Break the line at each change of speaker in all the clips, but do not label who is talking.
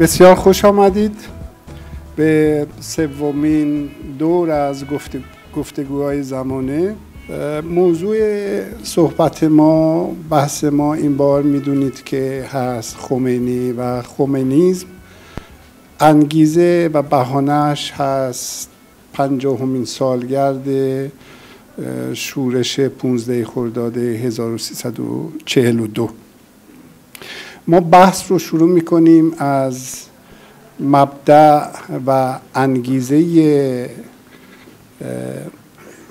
بسیار خوش آمدید. به سومین دور از گفتگوهای زمانه موضوع صحبت ما بحث ما این بار می‌دونید که هست خمینی و خمینیزم. انگیزه و بهانهش هست پنجاهمین سالگرد شورش 15 خرداد 1342 ما بحث رو شروع می‌کنیم از مبدع و انگیزه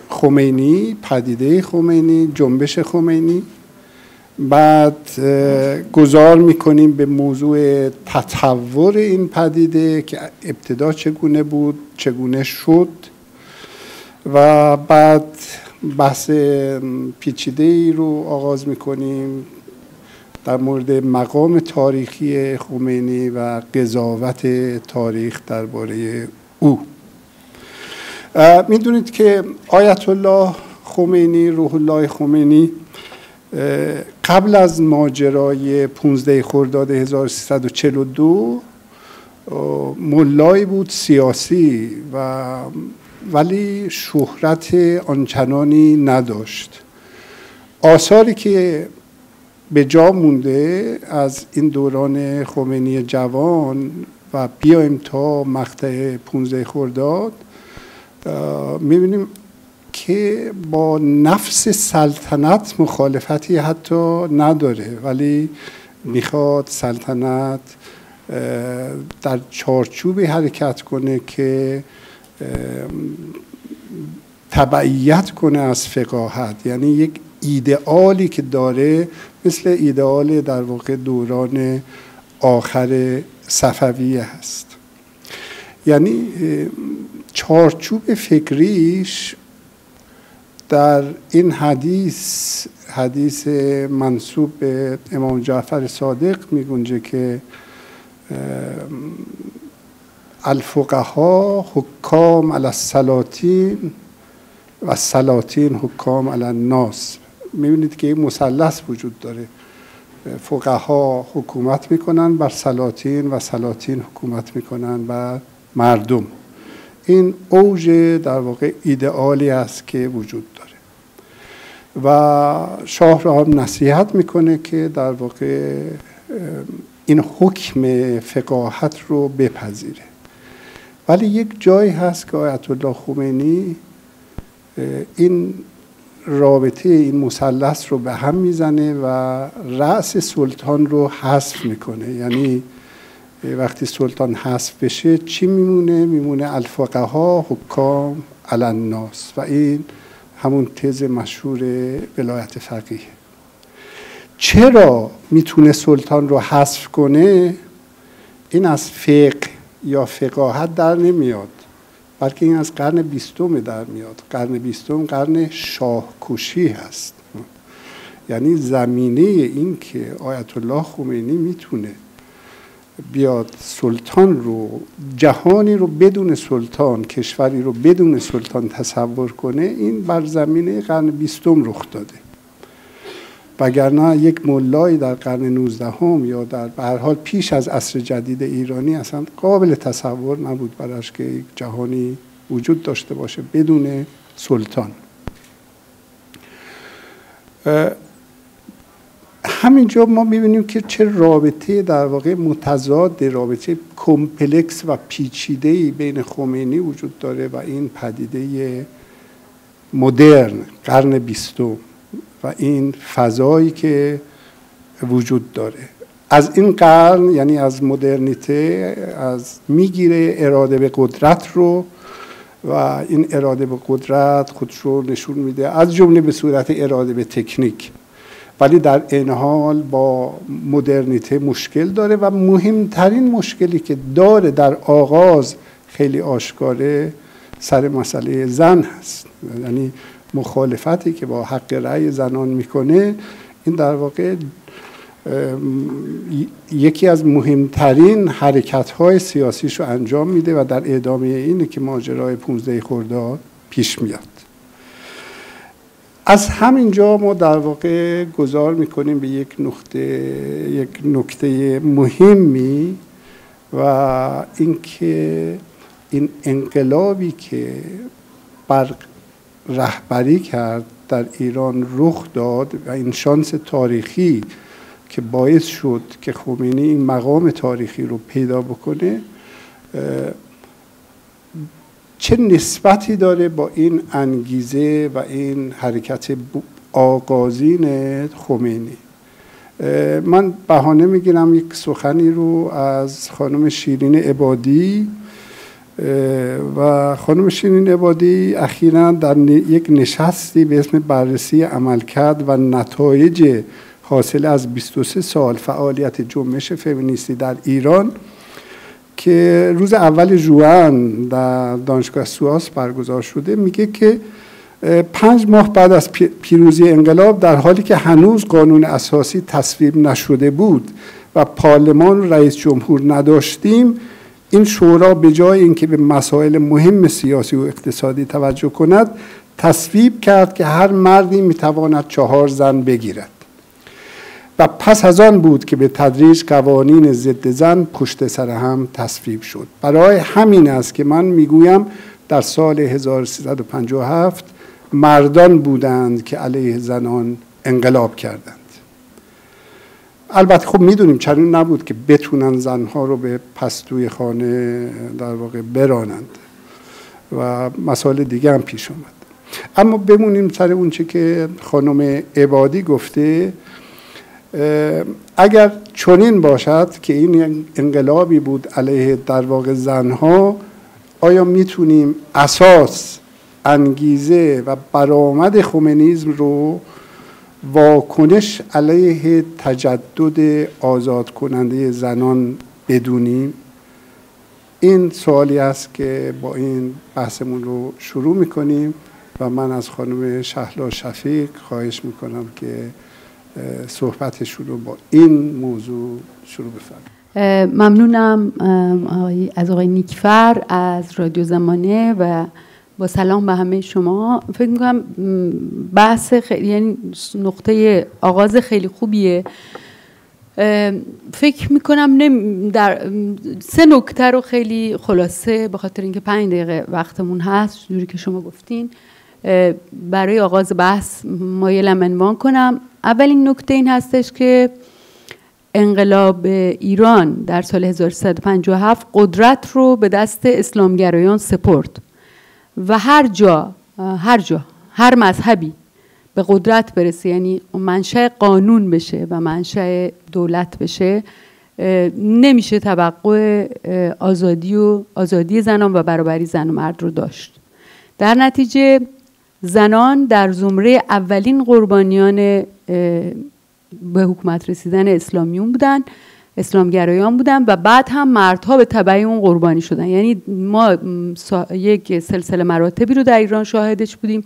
خمینی پدیده خمینی جنبش خمینی. بعد گذار می‌کنیم به موضوع تطور این پدیده که ابتدا چگونه بود چگونه شد. و بعد بحث پیچیده ای رو آغاز می‌کنیم. در مورد مقام تاریخی خمینی و قضاوت تاریخ درباره او. می‌دونید که آیت الله خمینی روح الله خمینی قبل از ماجرای 15 خرداد 1342 ملایی بود سیاسی و ولی شهرت آنچنانی نداشت. آثاری که به جا مونده از این دوران خمینی جوان و بیایم تا مقطع 15 خرداد می‌بینیم که با نفس سلطنت مخالفتی حتی نداره ولی می‌خواد سلطنت در چارچوبی حرکت کنه که تبعیت کنه از فقاهت. یعنی یک ایدئالی که داره مثل ایدئال در واقع دوران آخر صفویه هست. یعنی چارچوب فکریش در این حدیث حدیث منصوب به امام جعفر صادق میگنجه که الفقها حکام علی السلاطین و سلاطین حکام علی الناس. می‌بینید که این مثلث وجود داره. فقها حکومت می‌کنن بر سلاطین و سلاطین حکومت می‌کنن بر مردم. این اوج در واقع ایدئالی است که وجود داره. و شاه را هم نصیحت می‌کنه که در واقع این حکم فقاهت رو بپذیره. ولی یک جایی هست که آیت الله خمینی این رابطه این مثلث رو به هم می‌زنه و رأس سلطان رو حذف می‌کنه. یعنی وقتی سلطان حذف بشه چی میمونه؟ میمونه الفقها حکام الناس و این همون تز مشهور ولایت فقیه. چرا می‌تونه سلطان رو حذف کنه؟ این از فقه یا فقاهت در نمیاد. بلکه این از قرن بیستم در میاد. قرن بیستم قرن شاهکشی هست. یعنی زمینه این که آیت الله خمینی می‌تونه بیاد سلطان رو جهانی رو بدون سلطان کشوری رو بدون سلطان تصور کنه این بر زمینه قرن بیستم رخ داده. وگرنه یک ملایی در قرن 19 هم یا در هر حال پیش از عصر جدید ایرانی اصلا قابل تصور نبود براش که یک جهانی وجود داشته باشه بدون سلطان. همینجا ما می‌بینیم که چه رابطه در واقع متضاد رابطه کمپلکس و پیچیده بین خمینی وجود داره و این پدیده مدرن قرن بیستم. و این فضایی که وجود داره. از این قرن یعنی از مدرنیته از می‌گیره اراده به قدرت رو و این اراده به قدرت خودش رو نشون میده. از جمله به صورت اراده به تکنیک. ولی در این حال با مدرنیته مشکل داره و مهمترین مشکلی که داره در آغاز خیلی آشکاره سر مسئله زن هست. یعنی مخالفتی که با حق رأی زنان می‌کنه این در واقع یکی از مهمترین حرکت های سیاسیش رو انجام میده و در ادامه اینه که ماجرای 15 خرداد پیش میاد. از همینجا ما در واقع گذار می‌کنیم به یک نقطه یک نکته مهمی و اینکه این انقلابی که بر رهبری کرد در ایران رخ داد و این شانس تاریخی که باعث شد که خمینی این مقام تاریخی رو پیدا بکنه چه نسبتی داره با این انگیزه و این حرکت آغازین خمینی؟ من بهانه می‌گیرم یک سخنی رو از خانم شیرین عبادی و خانم شیرین عبادی اخیرا در یک نشستی به اسم بررسی عملکرد و نتایج حاصل از 23 سال فعالیت جنبش فمینیستی در ایران که روز اول جوان در دانشگاه سواس برگزار شده میگه که پنج ماه بعد از پیروزی انقلاب در حالی که هنوز قانون اساسی تصویب نشده بود و پارلمان رئیس جمهور نداشتیم این شورا به جای اینکه به مسائل مهم سیاسی و اقتصادی توجه کند تصویب کرد که هر مردی می‌تواند چهار زن بگیرد. و پس از آن بود که به تدریج قوانین ضد زن پشت سر هم تصویب شد. برای همین است که من می‌گویم در سال 1357 مردان بودند که علیه زنان انقلاب کردند. البته خب می‌دونیم چنین نبود که بتونن زنها رو به پستوی خانه در واقع برانند و مسائل دیگه هم پیش اومد. اما بمونیم سر اونچه که خانم عبادی گفته اگر چنین باشد که این انقلابی بود علیه در واقع زنها آیا می‌تونیم اساس انگیزه و برآمد خمینیزم رو واکنش علیه تجدد آزاد کننده زنان بدونیم؟ این سوالی است که با این بحثمون رو شروع می‌کنیم و من از خانم شهلا شفیق خواهش می‌کنم که صحبتشون رو با این موضوع شروع بفرمایید.
ممنونم از آقای نیکفر از رادیو زمانه و با سلام به همه شما. فکر می‌کنم بحث خیلی یعنی نقطه آغاز خیلی خوبیه. فکر می‌کنم در سه نکته رو خیلی خلاصه به خاطر اینکه پنج دقیقه وقتمون هست جوری که شما گفتین برای آغاز بحث مایلم عنوان کنم. اولین نکته این هستش که انقلاب ایران در سال 1357 قدرت رو به دست اسلامگرایان سپرد. و هر جا هر جا هر مذهبی به قدرت برسه یعنی منشأ قانون بشه و منشأ دولت بشه نمیشه توقع آزادی و آزادی زنان و برابری زن و مرد رو داشت. در نتیجه زنان در زمره اولین قربانیان به حکومت رسیدن اسلامیون بودن. اسلامگرایان بودن و بعد هم مردها به تبعی اون قربانی شدن. یعنی ما یک سلسله مراتبی رو در ایران شاهدش بودیم.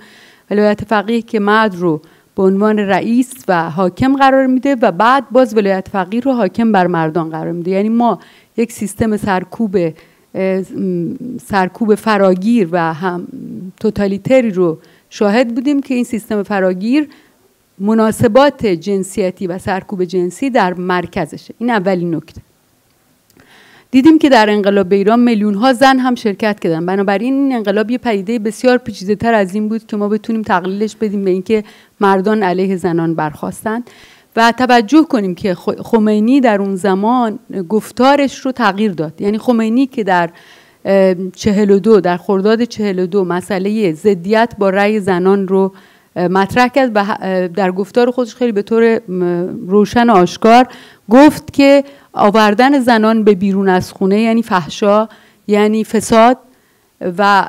ولایت فقیه که مرد رو به عنوان رئیس و حاکم قرار میده و بعد باز ولایت فقیه رو حاکم بر مردان قرار میده. یعنی ما یک سیستم سرکوب سرکوب فراگیر و هم توتالیتری رو شاهد بودیم که این سیستم فراگیر مناسبات جنسیتی و سرکوب جنسی در مرکزشه. این اولین نکته. دیدیم که در انقلاب ایران میلیون ها زن هم شرکت کردن. بنابراین این انقلاب یه پدیده بسیار پیچیده تر از این بود که ما بتونیم تقلیلش بدیم به اینکه مردان علیه زنان برخواستند و توجه کنیم که خمینی در اون زمان گفتارش رو تغییر داد. یعنی خمینی که در چهل و دو در خرداد چهل و دو مسئله زدیت با رأی زنان رو مطرح کرد و در گفتار خودش خیلی به طور روشن و آشکار گفت که آوردن زنان به بیرون از خونه یعنی فحشا یعنی فساد و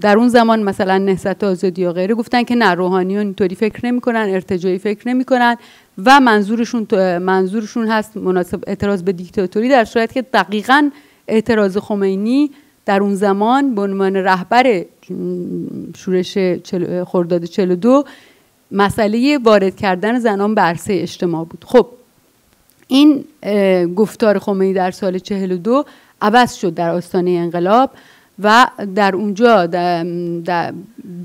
در اون زمان مثلا نهضت آزادی یا غیره گفتن که نه روحانیون اینطوری فکر نمی‌کنن ارتجایی فکر نمی‌کنن و منظورشون منظورشون هست مناسب اعتراض به دیکتاتوری در صورت که دقیقا اعتراض خمینی در اون زمان به عنوان رهبر شورش خرداد 42 مسئله وارد کردن زنان به عرصه اجتماع بود. خب این گفتار خمینی در سال 42 عوض شد در آستانه انقلاب و در اونجا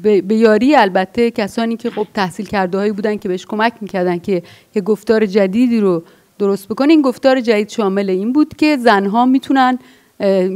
به یاری البته کسانی که خب تحصیل کرده هایی بودن که بهش کمک می‌کردن که که گفتار جدیدی رو درست بکنه. این گفتار جدید شامل این بود که زنها می‌تونن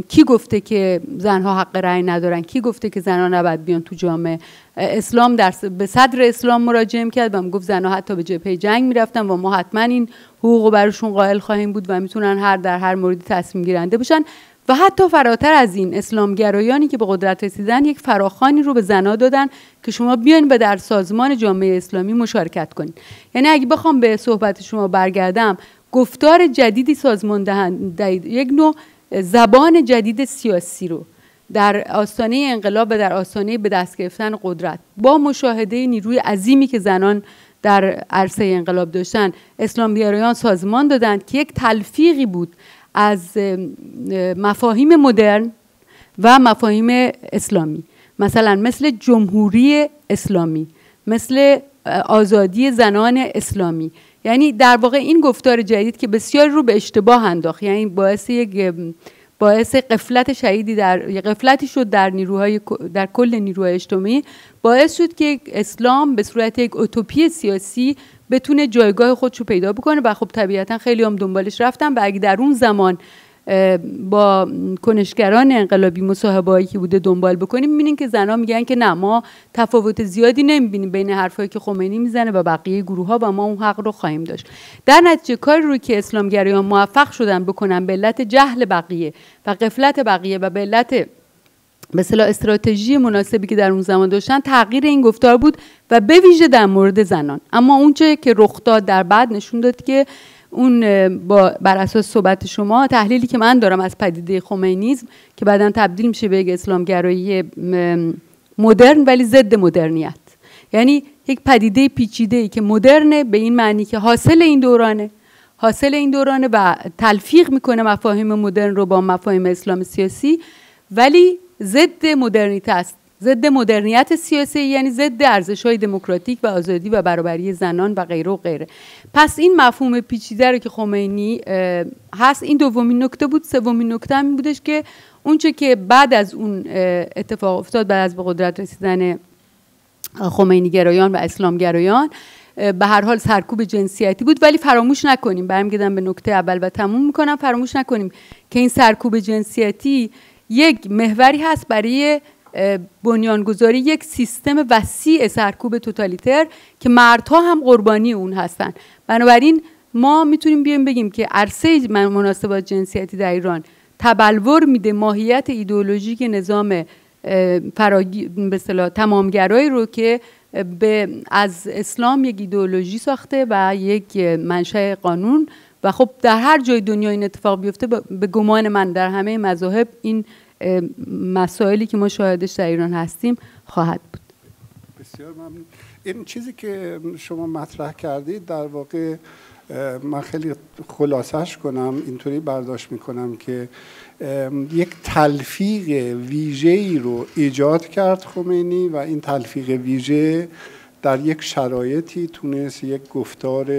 کی گفته که زنها حق رأی ندارن؟ کی گفته که زنها نباید بیان تو جامعه؟ اسلام در به صدر اسلام مراجعه کرد و گفت زنها حتی به جبهه جنگ می‌رفتن و ما حتما این حقوق براشون قائل خواهیم بود و می‌تونن هر در هر موردی تصمیم گیرنده باشن. و حتی فراتر از این اسلامگرایانی که به قدرت رسیدن یک فراخانی رو به زنا دادن که شما بیاین و در سازمان جامعه اسلامی مشارکت کنید یعنی اگه بخوام به صحبت شما برگردم گفتار جدیدی سازمان دهند یک نوع زبان جدید سیاسی رو در آستانه انقلاب و در آستانه به دست گرفتن قدرت. با مشاهده نیروی عظیمی که زنان در عرصه انقلاب داشتن اسلام سازمان دادند که یک تلفیقی بود از مفاهیم مدرن و مفاهیم اسلامی. مثلا مثل جمهوری اسلامی مثل آزادی زنان اسلامی. یعنی در واقع این گفتار جدید که بسیار رو به اشتباه انداخت یعنی باعث یک باعث قفلت شدیدی در قفلتی شد در نیروهای در کل نیروهای اجتماعی باعث شد که اسلام به صورت یک اوتوپی سیاسی بتونه جایگاه خودش رو پیدا بکنه. و خب طبیعتا خیلی هم دنبالش رفتن و اگه در اون زمان با کنشگران انقلابی مصاحبهایی که بوده دنبال بکنیم می‌بینیم که زنها میگن که نه ما تفاوت زیادی نمی‌بینیم بین حرفایی که خمینی می‌زنه و بقیه گروه ها و ما اون حق رو خواهیم داشت. در نتیجه کاری رو که اسلامگرایان موفق شدن بکنن به علت جهل بقیه و قفلت بقیه و به علت مثلا استراتژی مناسبی که در اون زمان داشتن تغییر این گفتار بود و به ویژه در مورد زنان. اما اونچه که رخ داد در بعد نشون داد که اون با بر اساس صحبت شما تحلیلی که من دارم از پدیده خمینیزم که بعدا تبدیل میشه به یک اسلامگرایی مدرن ولی ضد مدرنیت. یعنی یک پدیده پیچیده ای که مدرنه به این معنی که حاصل این دورانه حاصل این دورانه و تلفیق می‌کنه مفاهیم مدرن رو با مفاهیم اسلام سیاسی ولی ضد مدرنیته است. ضد مدرنیت سیاسی یعنی ضد ارزش های دموکراتیک و آزادی و برابری زنان و غیره و غیره. پس این مفهوم پیچیده رو که خمینی هست. این دومین نکته بود سومین نکته هم بودش که اونچه که بعد از اون اتفاق افتاد بعد از به قدرت رسیدن خمینی گرایان و اسلام گرایان به هر حال سرکوب جنسیتی بود. ولی فراموش نکنیم برمیگردم به نکته اول و تموم می‌کنم. فراموش نکنیم که این سرکوب جنسیتی یک محوری هست برای بنیانگذاری یک سیستم وسیع سرکوب توتالیتر که مردها هم قربانی اون هستن. بنابراین ما می‌تونیم بیایم بگیم که عرصه مناسبات جنسیتی در ایران تبلور میده ماهیت ایدئولوژیک نظام فراگی به تمامگرایی رو که به از اسلام یک ایدئولوژی ساخته و یک منشأ قانون. و خب در هر جای دنیا این اتفاق بیفته به گمان من در همه مذاهب این مسائلی که ما شاهدش در ایران هستیم خواهد بود.
بسیار ممنون. این چیزی که شما مطرح کردید در واقع من خیلی خلاصش کنم اینطوری برداشت می‌کنم که یک تلفیق ویژه ای رو ایجاد کرد خمینی و این تلفیق ویژه در یک شرایطی تونست یک گفتار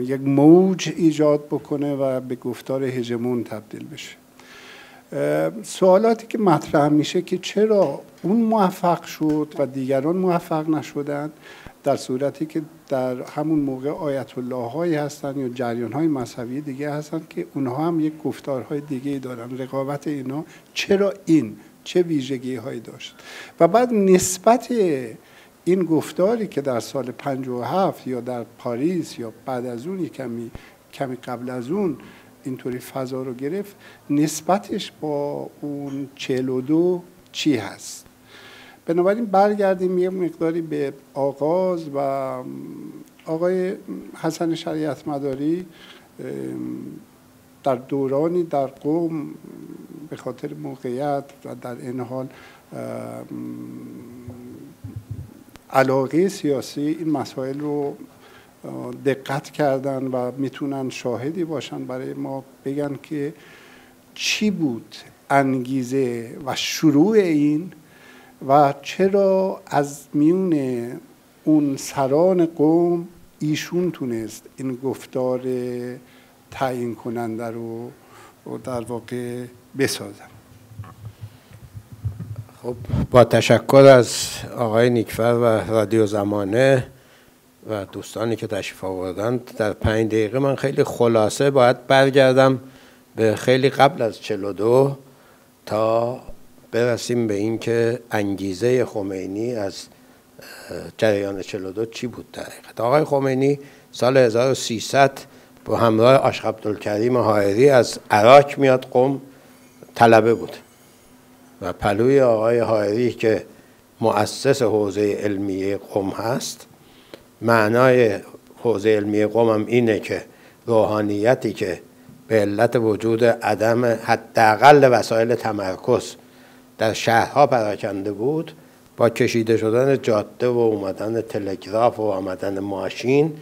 یک موج ایجاد بکنه و به گفتار هژمون تبدیل بشه. سوالاتی که مطرح میشه که چرا اون موفق شد و دیگران موفق نشدند در صورتی که در همون موقع آیت الله هایی هستن یا جریان های مذهبی دیگه هستن که اونها هم یک گفتارهای دیگه دارن. رقابت اینا چرا این؟ چه ویژگی هایی داشت؟ و بعد نسبت این گفتاری که در سال 57 یا در پاریس یا بعد از اون کمی کمی قبل از اون اینطوری فضا رو گرفت نسبتش با اون 42 چی هست؟ بنابراین برگردیم یه مقداری به آغاز و آقای حسن شریعت مداری در دورانی در قوم به خاطر موقعیت و در این حال علاقه سیاسی این مسائل رو دقت کردن و می‌تونن شاهدی باشن برای ما بگن که چی بود انگیزه و شروع این و چرا از میون اون سران قوم ایشون تونست این گفتار تعیین کننده رو در واقع بسازن؟
خب با تشکر از آقای نیکفر و رادیو زمانه و دوستانی که تشریف آوردند در پنج دقیقه من خیلی خلاصه باید برگردم به خیلی قبل از 42 تا برسیم به اینکه انگیزه خمینی از جریان 42 چی بود در حقیقت آقای خمینی سال 1300 با همراه آشق عبدالکریم حائری از عراق میاد قم طلبه بود و پلوی آقای حائری که مؤسس حوزه علمیه قم هست معنای حوزه علمیه قم هم اینه که روحانیتی که به علت وجود عدم حداقل وسایل تمرکز در شهرها پراکنده بود با کشیده شدن جاده و اومدن تلگراف و آمدن ماشین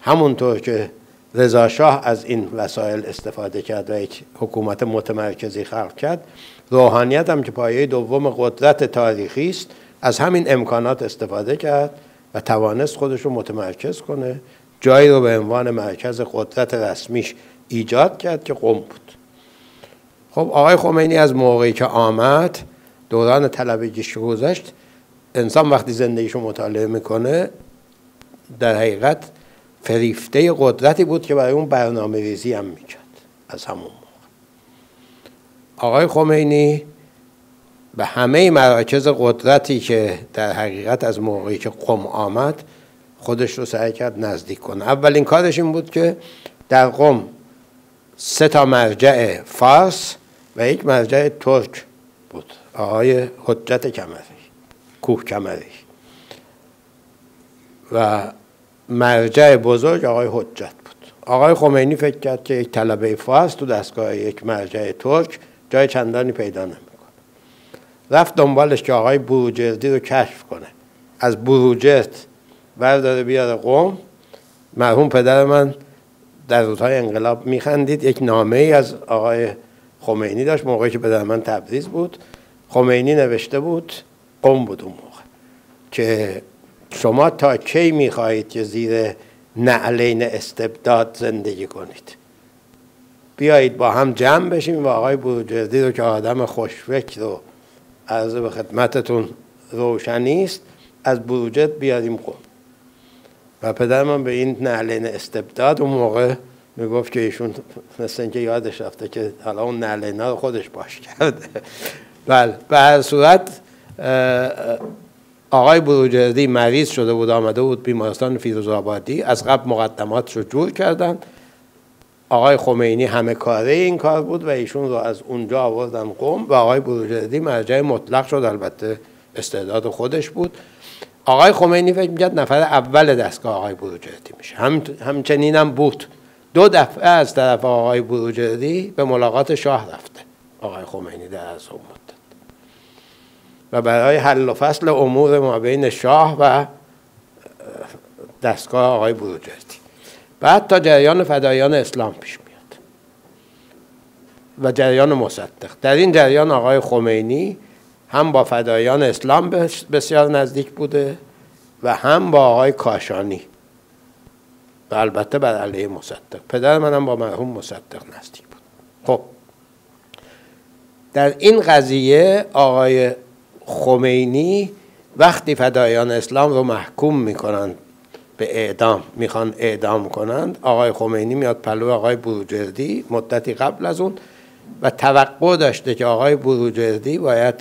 همونطور که رضا شاه از این وسایل استفاده کرد و یک حکومت متمرکزی خلق کرد روحانیت هم که پایه دوم قدرت تاریخی است از همین امکانات استفاده کرد. و توانست خودش رو متمرکز کنه. جایی رو به عنوان مرکز قدرت رسمیش ایجاد کرد که قم بود. خب آقای خمینی از موقعی که آمد دوران طلبگیش گذشت انسان وقتی زندگیشو مطالعه می‌کنه در حقیقت فریفته قدرتی بود که برای اون برنامه ریزی هم می‌کرد از همون موقع. آقای خمینی به همه مراکز قدرتی که در حقیقت از موقعی که قم آمد خودش رو سعی کرد نزدیک کنه. اولین کارش این بود که در قم سه تا مرجع فارس و یک مرجع ترک بود. آقای حجت کمری کوه کمری. و مرجع بزرگ آقای حجت بود. آقای خمینی فکر کرد که یک طلبه فارس تو دستگاه یک مرجع ترک جای چندانی پیدا نمی‌کنه. رفت دنبالش که آقای بروجردی رو کشف کنه. از بروجرد برداره بیاره قوم. مرحوم پدر من در روزهای انقلاب میخندید. یک نامه ای از آقای خمینی داشت موقعی که پدر من تبریز بود. خمینی نوشته بود قوم بود اون موقع که شما تا کی می‌خواهید که زیر نعلین استبداد زندگی کنید؟ بیایید با هم جمع بشیم و آقای بروجردی رو که آدم خوشفکر رو عرض به خدمتتون روشنی است از بروجرد بیاریم قوم و پدر من به این نعلین استبداد اون موقع می‌گفت که ایشون مثل اینکه یادش رفته که حالا اون نعلینا رو خودش باش کرده. بله به هر صورت آقای بروجردی مریض شده بود آمده بود بیمارستان فیروزآبادی از قبل مقدمات رو جور کردن آقای خمینی همه کاره این کار بود و ایشون رو از اونجا آوردن قوم و آقای بروجردی مرجع مطلق شد. البته استعداد خودش بود. آقای خمینی فکر می‌کرد نفر اول دستگاه آقای بروجردی میشه. هم همچنین هم بود. دو دفعه از طرف آقای بروجردی به ملاقات شاه رفته. آقای خمینی در از مدت. و برای حل و فصل امور ما بین شاه و دستگاه آقای بروجردی. بعد تا جریان فدایان اسلام پیش میاد. و جریان مصدق. در این جریان آقای خمینی هم با فدایان اسلام بسیار نزدیک بوده و هم با آقای کاشانی. و البته بر علیه مصدق. پدر منم با مرحوم مصدق نزدیک بود. خب. در این قضیه آقای خمینی وقتی فدایان اسلام رو محکوم می‌کنند به اعدام می‌خوان اعدام کنند. آقای خمینی میاد پلو آقای بروجردی مدتی قبل از اون و توقع داشته که آقای بروجردی باید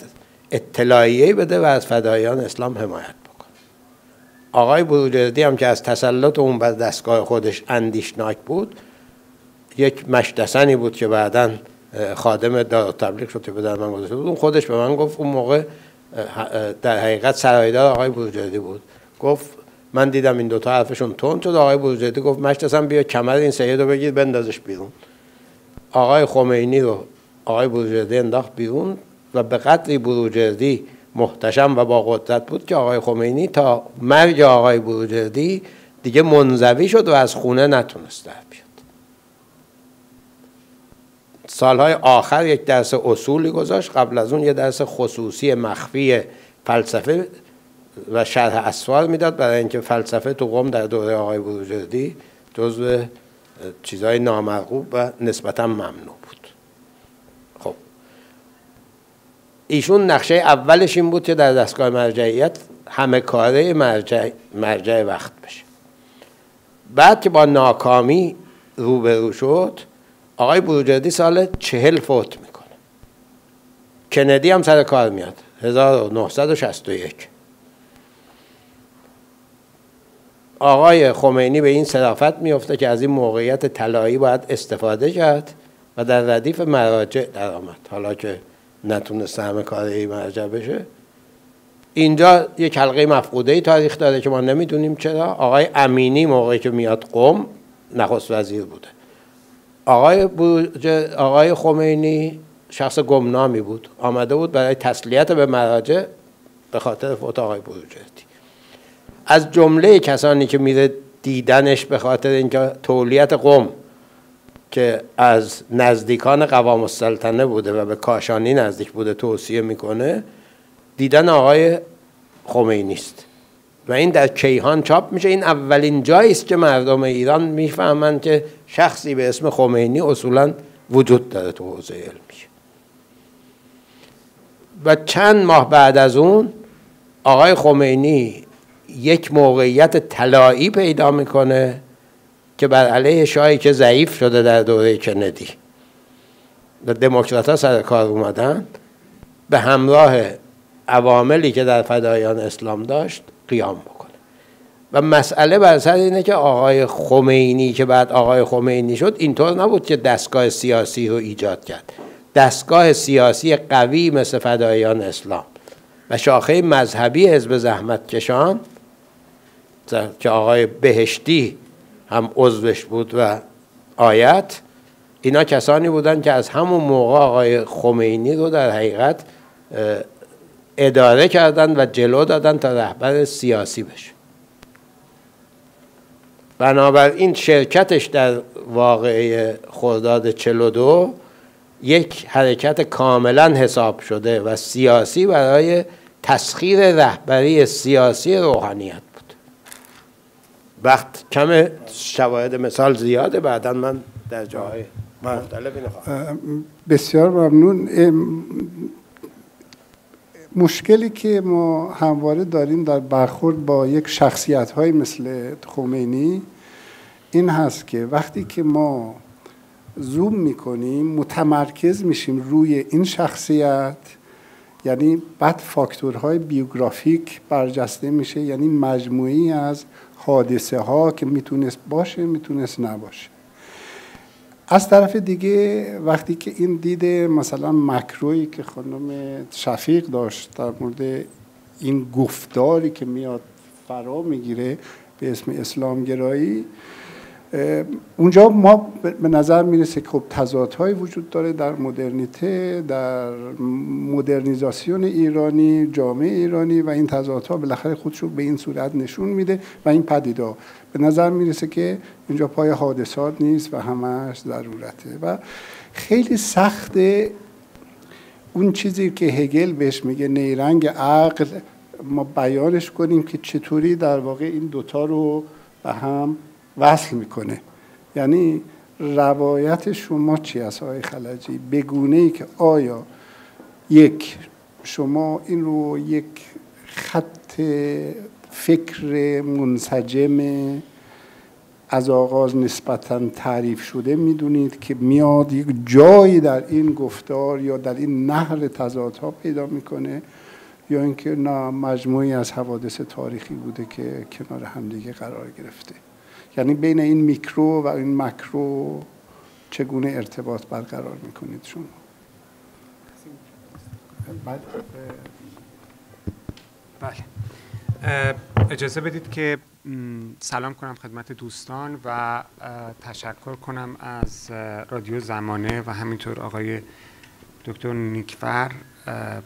اطلاعیه بده و از فدایان اسلام حمایت بکنه. آقای بروجردی هم که از تسلط اون بر دستگاه خودش اندیشناک بود یک مشتسنی بود که بعدا خادم دار تبلیغ شد که به در من گذاشته بود. اون خودش به من گفت اون موقع در حقیقت سرایدار آقای بروجردی بود. گفت من دیدم این دوتا حرفشون تون شد. آقای بروجردی گفت مشتسن بیا کمر این سید رو بگیر بندازش بیرون. آقای خمینی رو آقای بروجردی انداخت بیرون و به قدری بروجردی محتشم و با قدرت بود که آقای خمینی تا مرگ آقای بروجردی دیگه منزوی شد و از خونه نتونست در بیاد. سالهای آخر یک درس اصولی گذاشت. قبل از اون یه درس خصوصی مخفی فلسفه و شرح اسوار می‌داد برای اینکه فلسفه تو قم در دوره آقای بروجردی جزو چیزهای نامرغوب و نسبتا ممنوع بود. خب. ایشون نقشه اولش این بود که در دستگاه مرجعیت همه کاره مرجع, مرجع وقت بشه. بعد که با ناکامی روبرو شد آقای بروجردی سال چهل فوت می‌کنه. کندی هم سر کار میاد. 1961 آقای خمینی به این صرافت میفته که از این موقعیت طلایی باید استفاده کرد و در ردیف مراجع در آمد حالا که نتونسته همه کار ای مرجع بشه. اینجا یک حلقه مفقوده تاریخ داره که ما نمی‌دونیم چرا. آقای امینی موقعی که میاد قم نخست وزیر بوده. آقای, آقای خمینی شخص گمنامی بود. آمده بود برای تسلیت به مراجع به خاطر فوت آقای بروجردی. از جمله کسانی که میره دیدنش به خاطر اینکه تولیت قم که از نزدیکان قوام السلطنه بوده و به کاشانی نزدیک بوده توصیه می‌کنه دیدن آقای خمینی است و این در کیهان چاپ میشه. این اولین جایی است که مردم ایران می‌فهمند که شخصی به اسم خمینی اصولا وجود داره تو حوزه علمی. و چند ماه بعد از اون آقای خمینی یک موقعیت طلایی پیدا می‌کنه که بر علیه شاهی که ضعیف شده در دوره کندی. و دموکرات ها سر کار اومدن. به همراه عواملی که در فدایان اسلام داشت قیام بکنه. و مسئله بر سر اینه که آقای خمینی که بعد آقای خمینی شد اینطور نبود که دستگاه سیاسی رو ایجاد کرد. دستگاه سیاسی قوی مثل فدایان اسلام. و شاخه مذهبی حزب زحمت کشان که آقای بهشتی هم عضوش بود و آیت اینا کسانی بودن که از همون موقع آقای خمینی رو در حقیقت اداره کردن و جلو دادن تا رهبر سیاسی بشه. بنابراین شرکتش در واقعه خرداد 42 یک حرکت کاملا حساب شده و سیاسی برای تسخیر رهبری سیاسی روحانیت. وقت کم شواهد مثال زیاده بعدا من در جاهای مختلف
بسیار ممنون. مشکلی که ما همواره داریم در برخورد با یک شخصیت های مثل خمینی این هست که وقتی که ما زوم می‌کنیم متمرکز میشیم روی این شخصیت یعنی بعد فاکتورهای بیوگرافیک برجسته میشه یعنی مجموعی از حادثه ها که می‌تونست باشه می‌تونست نباشه. از طرف دیگه وقتی که این دیده مثلا مکرویی که خانم شفیق داشت در مورد این گفتاری که میاد فرا می‌گیره به اسم اسلامگرایی اونجا ما به نظر می‌رسه که خب تضادهایی وجود داره در مدرنیته در مدرنیزاسیون ایرانی جامعه ایرانی و این تضادها بالاخره خودشو به این صورت نشون میده و این پدیدا به نظر می‌رسه که اینجا پای حادثات نیست و همش ضرورته و خیلی سخته اون چیزی که هگل بهش میگه نیرنگ عقل. ما بیانش کنیم که چطوری در واقع این دوتا رو به هم وصل می‌کنه. یعنی روایت شما چی است آقای خلجی؟ بگونه ای که آیا یک شما این رو یک خط فکر منسجم از آغاز نسبتا تعریف شده می‌دونید که میاد یک جایی در این گفتار یا در این نهر تضادها پیدا می‌کنه یا اینکه نه مجموعی از حوادث تاریخی بوده که کنار همدیگه قرار گرفته؟ یعنی بین این میکرو و این مکرو چگونه ارتباط برقرار می‌کنید شما؟
بله. اجازه بدید که سلام کنم خدمت دوستان و تشکر کنم از رادیو زمانه و همینطور آقای دکتر نیکفر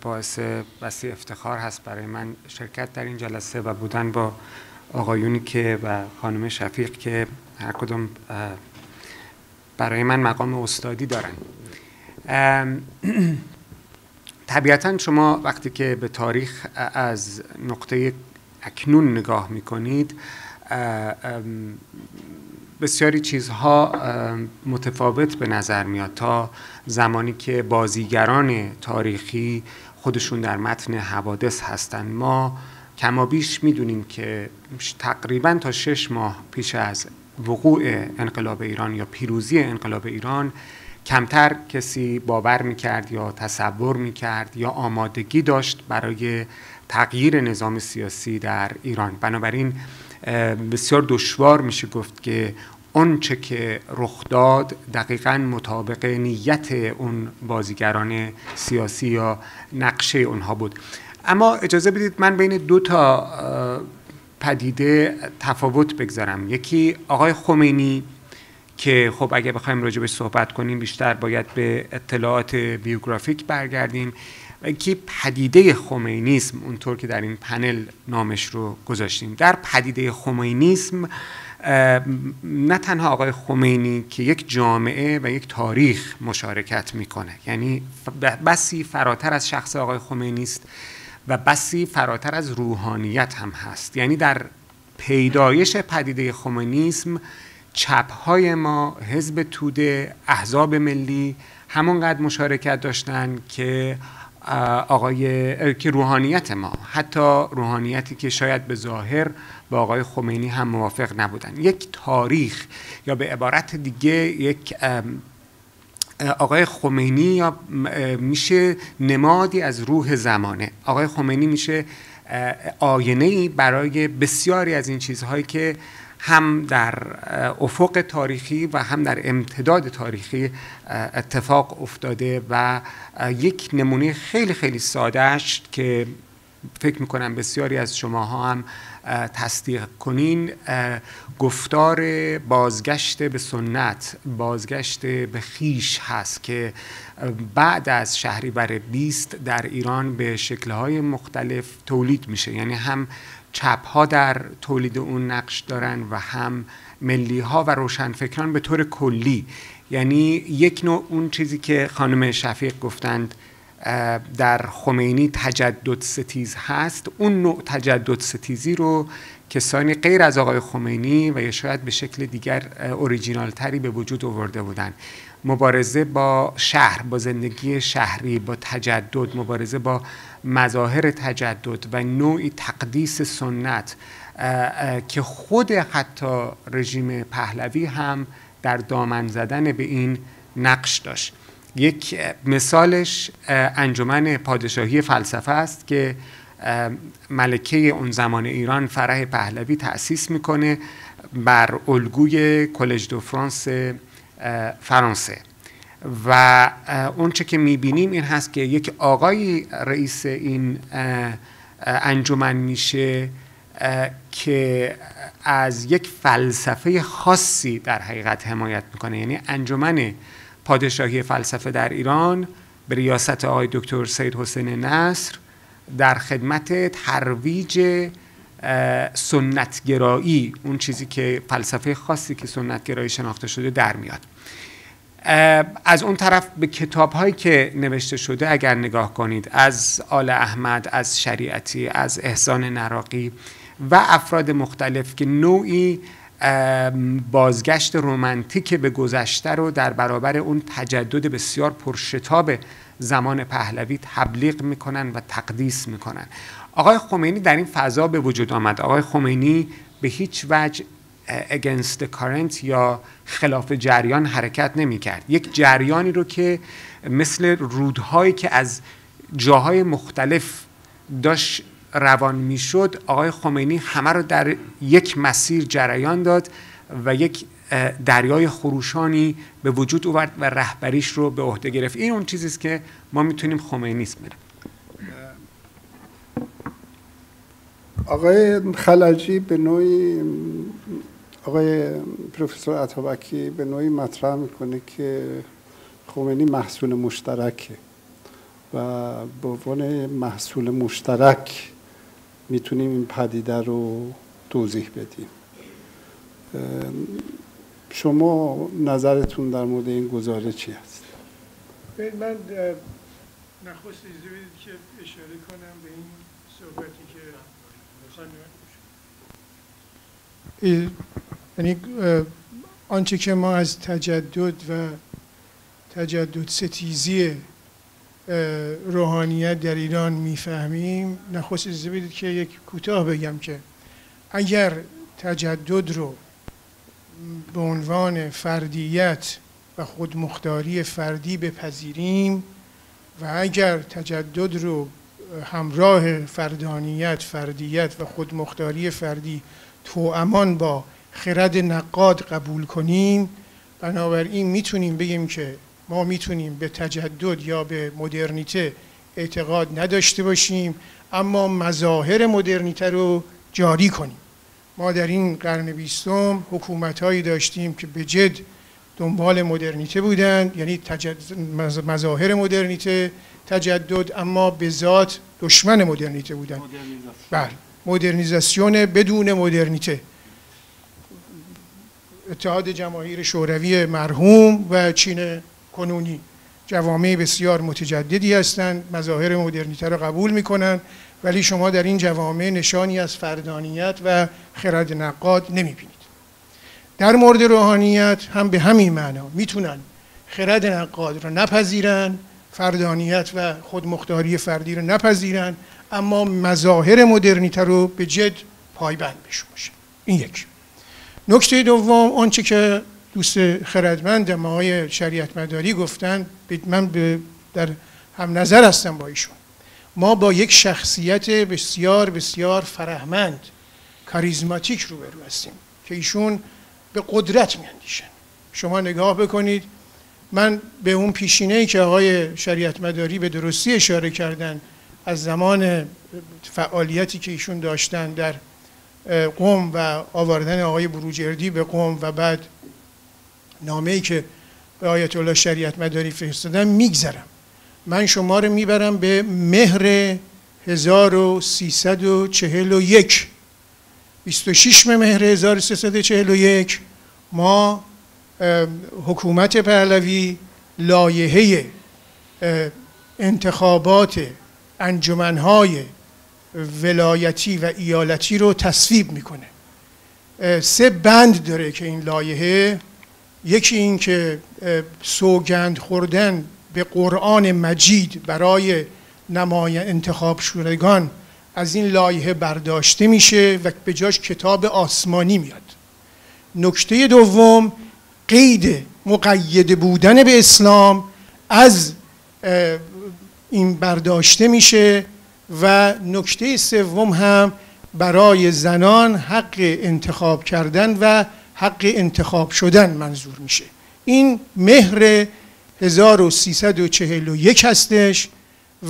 باعث وسیع افتخار هست برای من شرکت در این جلسه و بودن با آقایونی که و خانم شفیق که هر کدوم برای من مقام استادی دارن. طبیعتا شما وقتی که به تاریخ از نقطه اکنون نگاه می‌کنید بسیاری چیزها متفاوت به نظر میاد تا زمانی که بازیگران تاریخی خودشون در متن حوادث هستند ما کما بیش می‌دونیم که تقریبا تا شش ماه پیش از وقوع انقلاب ایران یا پیروزی انقلاب ایران کمتر کسی باور می‌کرد یا تصور می‌کرد یا آمادگی داشت برای تغییر نظام سیاسی در ایران. بنابراین بسیار دشوار میشه گفت که آنچه که رخ داد دقیقا مطابق نیت اون بازیگران سیاسی یا نقشه اونها بود. اما اجازه بدید من بین دو تا پدیده تفاوت بگذارم. یکی آقای خمینی که خب اگه بخوایم راجبش صحبت کنیم بیشتر باید به اطلاعات بیوگرافیک برگردیم. که پدیده خمینیسم اونطور که در این پنل نامش رو گذاشتیم. در پدیده خمینیسم نه تنها آقای خمینی که یک جامعه و یک تاریخ مشارکت می‌کنه. یعنی بسی فراتر از شخص آقای خمینی است و بسی فراتر از روحانیت هم هست. یعنی در پیدایش پدیده خمینیسم چپ های ما حزب توده احزاب ملی همونقدر مشارکت داشتن که آقای که روحانیت ما. حتی روحانیتی که شاید به ظاهر با آقای خمینی هم موافق نبودن. یک تاریخ یا به عبارت دیگه یک آقای خمینی یا میشه نمادی از روح زمانه. آقای خمینی میشه آینه برای بسیاری از این چیزهایی که هم در افق تاریخی و هم در امتداد تاریخی اتفاق افتاده و یک نمونه خیلی خیلی سادهش که فکر می‌کنم بسیاری از شماها هم تصدیق کنین گفتار بازگشت به سنت بازگشت به خیش هست که بعد از شهریور 20 در ایران به شکلهای مختلف تولید میشه. یعنی هم چپ ها در تولید اون نقش دارن و هم ملی ها و روشنفکران به طور کلی. یعنی یک نوع اون چیزی که خانم شفیق گفتند در خمینی تجدد ستیز هست. اون نوع تجدد ستیزی رو کسانی غیر از آقای خمینی و یا شاید به شکل دیگر اوریجینال تری به وجود آورده بودن. مبارزه با شهر با زندگی شهری با تجدد مبارزه با مظاهر تجدد و نوعی تقدیس سنت که خود حتی رژیم پهلوی هم در دامن زدن به این نقش داشت. یک مثالش انجمن پادشاهی فلسفه است که ملکه اون زمان ایران فرح پهلوی تأسیس می‌کنه بر الگوی کلج دو فرانس فرانسه. و اونچه که می‌بینیم این هست که یک آقای رئیس این انجمن میشه که از یک فلسفه خاصی در حقیقت حمایت می‌کنه. یعنی انجمن پادشاهی فلسفه در ایران به ریاست آقای دکتر سید حسین نصر در خدمت ترویج سنتگرایی اون چیزی که فلسفه خاصی که سنتگرایی شناخته شده در میاد. از اون طرف به کتاب هایی که نوشته شده اگر نگاه کنید از آل احمد از شریعتی از احسان نراقی و افراد مختلف که نوعی بازگشت رومنتیک به گذشته رو در برابر اون تجدد بسیار پرشتاب زمان پهلوی تبلیغ می‌کنن و تقدیس می‌کنن. آقای خمینی در این فضا به وجود آمد. آقای خمینی به هیچ وجه against the current یا خلاف جریان حرکت نمی کرد یک جریانی رو که مثل رودهایی که از جاهای مختلف داشت روان می‌شد آقای خمینی همه رو در یک مسیر جریان داد و یک دریای خروشانی به وجود اوورد و رهبریش رو به عهده گرفت. این اون چیزی است که ما می‌تونیم خمینیسم بریم
آقای خلجی به نوعی آقای پروفسور عطابکی به نوعی مطرح می‌کنه که خمینی محصول مشترکه و به عنوان محصول مشترک می‌تونیم این پدیده رو توضیح بدیم شما نظرتون در مورد این گزاره چی هست؟
من نخست ایزه بدید که اشاره کنم به این صحبتی که یعنی آنچه که ما از تجدد و تجدد ستیزی روحانیت در ایران می‌فهمیم. نخست اجازه بدید که یک کوتاه بگم که اگر تجدد رو به عنوان فردیت و خودمختاری فردی بپذیریم و اگر تجدد رو همراه فردانیت فردیت و خودمختاری فردی توامان با خرد نقاد قبول کنیم بنابراین می‌تونیم بگیم که ما می‌تونیم به تجدد یا به مدرنیته اعتقاد نداشته باشیم اما مظاهر مدرنیته رو جاری کنیم. ما در این قرن بیستم حکومت هایی داشتیم که به جد دنبال مدرنیته بودند یعنی مظاهر مدرنیته تجدد اما به ذات دشمن مدرنیته بودند. بله مدرنیزاسیون بدون مدرنیته. اتحاد جماهیر شوروی مرحوم و چین کنونی. جوامع بسیار متجددی هستند مظاهر مدرنیته را قبول می‌کنند ولی شما در این جوامع نشانی از فردانیت و خرد نقاد نمی‌بینید. در مورد روحانیت هم به همین معنا می‌تونن خرد نقاد را نپذیرن فردانیت و خودمختاری فردی را نپذیرن اما مظاهر مدرنیته رو به جد پایبند بشون این یک. نکته دوم آنچه که دوست خردمند ما های شریعت مداری گفتن من در هم نظر هستم با ایشون. ما با یک شخصیت بسیار بسیار فرهمند کاریزماتیک روبرو هستیم که ایشون به قدرت میاندیشن. شما نگاه بکنید من به اون پیشینه که آقای شریعت مداری به درستی اشاره کردن از زمان فعالیتی که ایشون داشتن در قوم و آوردن آقای بروجردی به قوم و بعد نامه ای که به آیت الله شریعت مداری فرستادن میگذرم. من شما رو می‌برم به مهر 1341 26 مهر 1341 ما حکومت پهلوی لایحه انتخابات انجمنهای ولایتی و ایالتی رو تصویب می‌کنه. سه بند داره که این لایحه یکی این که سوگند خوردن به قرآن مجید برای نمای انتخاب شدگان از این لایحه برداشته میشه و به جاش کتاب آسمانی میاد. نکته دوم قید مقید بودن به اسلام از این برداشته میشه و نکته سوم هم برای زنان حق انتخاب کردن و حق انتخاب شدن منظور میشه. این مهر 1341 هستش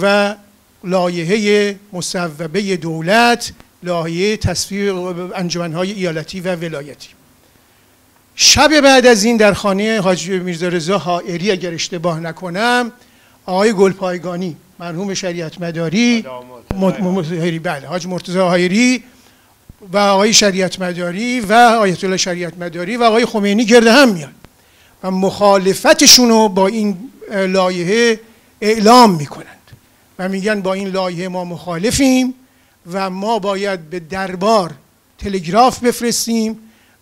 و لایحه مصوبه دولت لایحه تصویر انجمنهای ایالتی و ولایتی. شب بعد از این در خانه حاج میرزا رضا حائری اگر اشتباه نکنم آقای گلپایگانی مرحوم شریعت مداری بله حاج مرتضی حائری و آقای شریعت مداری و آیت الله شریعت مداری و آقای خمینی گرده هم میان. و مخالفتشون رو با این لایحه اعلام می‌کنند. و میگن با این لایحه ما مخالفیم و ما باید به دربار تلگراف بفرستیم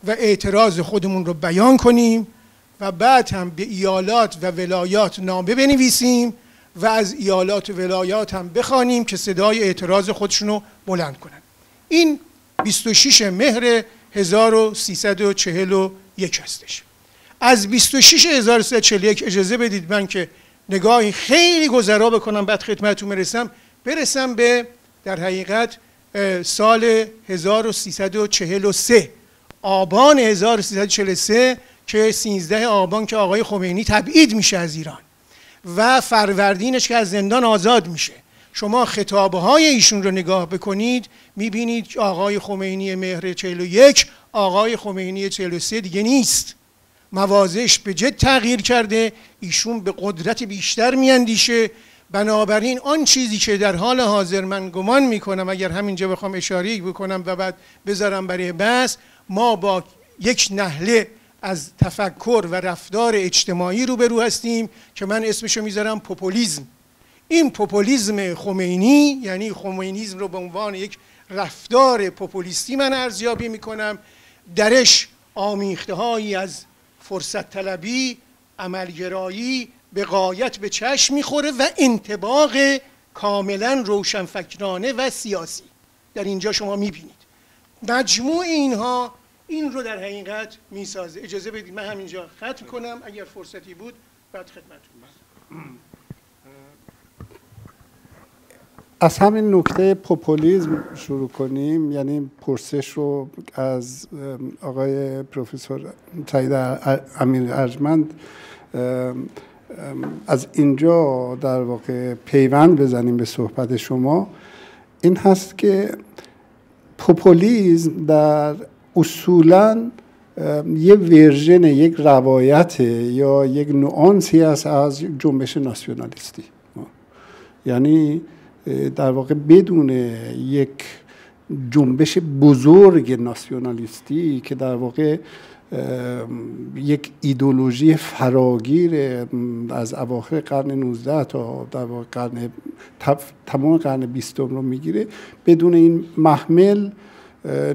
و اعتراض خودمون رو بیان کنیم و بعد هم به ایالات و ولایات نامه بنویسیم و از ایالات و ولایات هم بخوانیم که صدای اعتراض خودشون رو بلند کنند این 26 مهر 1341 هستش. از 26341 اجازه بدید من که نگاهی خیلی گذرا بکنم بعد خدمتتون برسم. برسم به در حقیقت سال 1343 آبان 1343 که 13 آبان که آقای خمینی تبعید میشه از ایران و فروردینش که از زندان آزاد میشه. شما خطابه های ایشون رو نگاه بکنید می‌بینید آقای خمینی مهر 41 آقای خمینی 43 دیگه نیست. موازش به جد تغییر کرده ایشون به قدرت بیشتر میاندیشه. بنابراین آن چیزی که در حال حاضر من گمان می‌کنم اگر همینجا بخوام اشاره بکنم و بعد بذارم برای بحث ما با یک نهله از تفکر و رفتار اجتماعی روبرو هستیم که من اسمشو می‌ذارم پوپولیزم. این پوپولیزم خمینی یعنی خمینیزم رو به عنوان یک رفتار پوپولیستی من ارزیابی می‌کنم درش آمیخته هایی از فرصت طلبی عملگرایی به قایت به چشم می‌خوره و انتباق کاملا روشنفکرانه و سیاسی. در اینجا شما می‌بینید. مجموع اینها این رو در حقیقت می‌سازه. اجازه بدید من همینجا ختم کنم. اگر فرصتی بود بعد خدمتتون
از همین نکته پوپولیزم شروع کنیم یعنی پرسش رو از آقای پروفسور سعید امیر ارجمند از اینجا در واقع پیوند بزنیم به صحبت شما. این هست که پوپولیزم در اصولا یه ورژن یک روایت یا یک نوانسی است از جنبش ناسیونالیستی. یعنی در واقع بدون یک جنبش بزرگ ناسیونالیستی که در واقع یک ایدولوژی فراگیر از اواخر قرن 19 تا در واقع قرن تمام قرن 20 رو می‌گیره بدون این محمل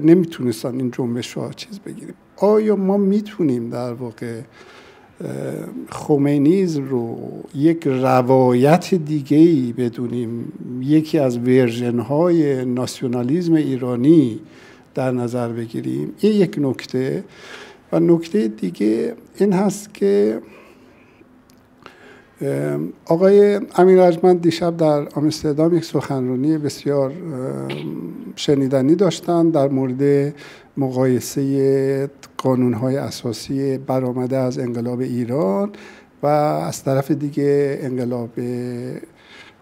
نمی‌تونستن این جنبش رو چیز بگیریم آیا ما می‌تونیم در واقع خمینیزم رو یک روایت دیگه ای بدونیم. یکی از ورژن های ناسیونالیزم ایرانی در نظر بگیریم. این یک نکته. و نکته دیگه این هست که آقای امیر اجمند دیشب در آمستردام یک سخنرانی بسیار شنیدنی داشتن در مورد مقایسه قانونهای اساسی برآمده از انقلاب ایران و از طرف دیگه انقلاب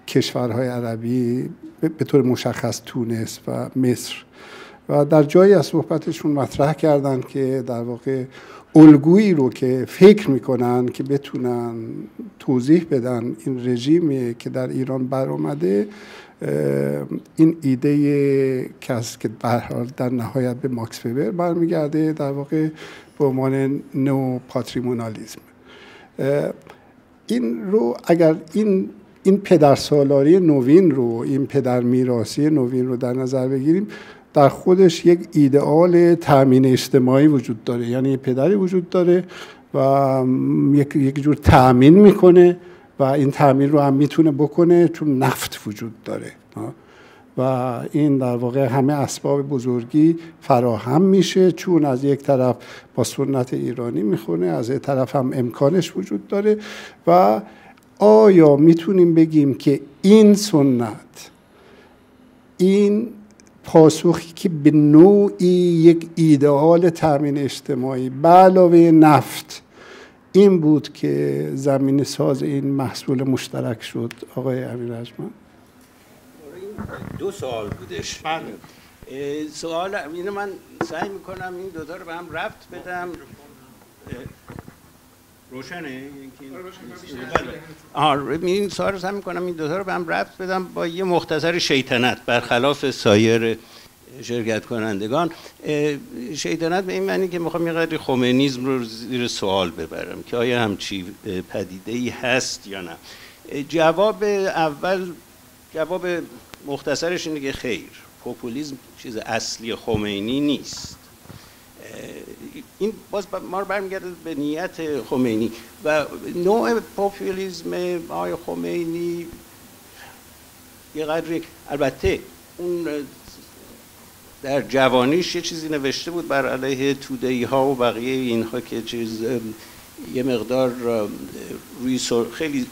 کشورهای عربی به طور مشخص تونس و مصر. و در جایی از صحبتشون مطرح کردن که در واقع الگویی رو که فکر می‌کنن که بتونن توضیح بدن این رژیمی که در ایران برآمده این ایده کس که در نهایت به ماکس فیبر برمیگرده در واقع به عنوان نو پاتریمونالیزم این رو اگر این این پدر سالاری نوین رو این پدر میراسی نوین رو در نظر بگیریم در خودش یک ایدئال تأمین اجتماعی وجود داره. یعنی پدری وجود داره و یک, یک جور تأمین می‌کنه و این تأمین رو هم می‌تونه بکنه چون نفت وجود داره. و این در واقع همه اسباب بزرگی فراهم میشه چون از یک طرف با سنت ایرانی می‌خونه از یک طرف هم امکانش وجود داره و آیا می‌تونیم بگیم که این سنت این پاسخی که به نوعی یک ایدئال تامین اجتماعی به علاوه نفت. این بود که زمین ساز این محصول مشترک شد آقای امیر اجمن
دو سوال بودش. بله. سوال اینو من سعی می‌کنم این دوتا رو به هم رفت بدم. روشنه؟ آره این سوال رو می‌کنم این دوتا رو به هم رفت بدم با یه مختصر شیطنت برخلاف سایر شرکت کنندگان شیطنت به این معنی که می‌خوام یه قدری خمینیزم رو زیر سوال ببرم که آیا همچی پدیده ای هست یا نه. جواب اول جواب مختصرش اینه که خیر پوپولیزم چیز اصلی خمینی نیست. این باز ما رو برمیگرده به نیت خمینی و نوع پوپولیزم آقای خمینی یه قدری البته اون در جوانیش یه چیزی نوشته بود بر علیه تودهی ها و بقیه اینها که چیز یه مقدار روی خیلی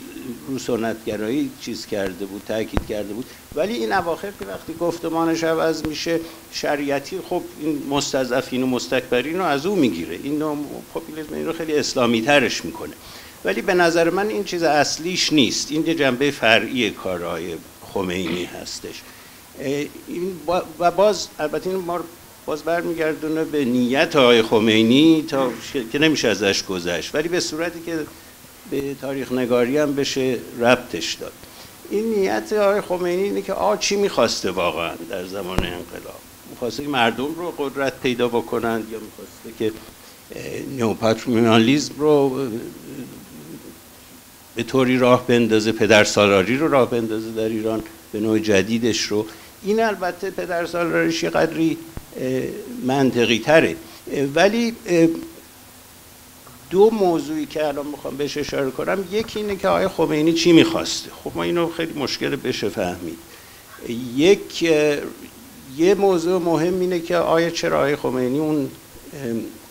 رو سنتگرایی چیز کرده بود تاکید کرده بود. ولی این اواخر که وقتی گفتمانش عوض میشه شریعتی خب این مستضعفین و مستکبرین رو از او می‌گیره. این نوع پاپولیسم این رو خیلی اسلامی ترش می‌کنه. ولی به نظر من این چیز اصلیش نیست. این یه جنبه فرعی کارهای خمینی هستش. این و باز البته این ما باز برمیگردونه به نیت آقای خمینی تا که نمیشه ازش گذشت. ولی به صورتی که به تاریخ نگاری هم بشه ربطش داد. این نیت آقای خمینی اینه که آ چی می‌خواسته واقعا در زمان انقلاب؟ می‌خواسته که مردم رو قدرت پیدا بکنند یا می‌خواسته که نیوپاتریمونالیزم رو به طوری راه بندازه پدر سالاری رو راه بندازه در ایران به نوع جدیدش رو. این البته پدر سالاریش یه قدری منطقی تره. ولی دو موضوعی که الان می‌خوام بهش اشاره کنم. یکی اینه که آقای خمینی چی می‌خواسته؟ خب ما اینو خیلی مشکل بشه فهمید. یک یه موضوع مهم اینه که آیا چرا آقای خمینی اون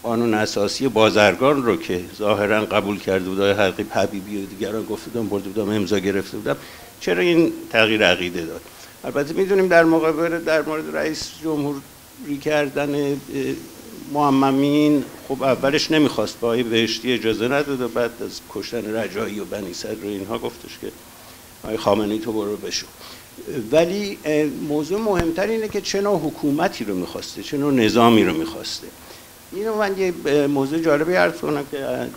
قانون اساسی بازرگان رو که ظاهرا قبول کرده بود حقیقی حبیبی و دیگران گفته بودم برده بودم امضا گرفته بودم چرا این تغییر عقیده داد؟ البته می‌دونیم در مقابل در مورد رئیس جمهوری کردن معممین خب اولش نمی‌خواست با بهشتی اجازه نداد و بعد از کشتن رجایی و بنی صدر رو اینها گفتش که آقای خامنه‌ای تو برو بشو. ولی موضوع مهمتر اینه که چه حکومتی رو می‌خواسته چه نظامی رو می‌خواسته. اینو من یه موضوع جالبی عرض کنم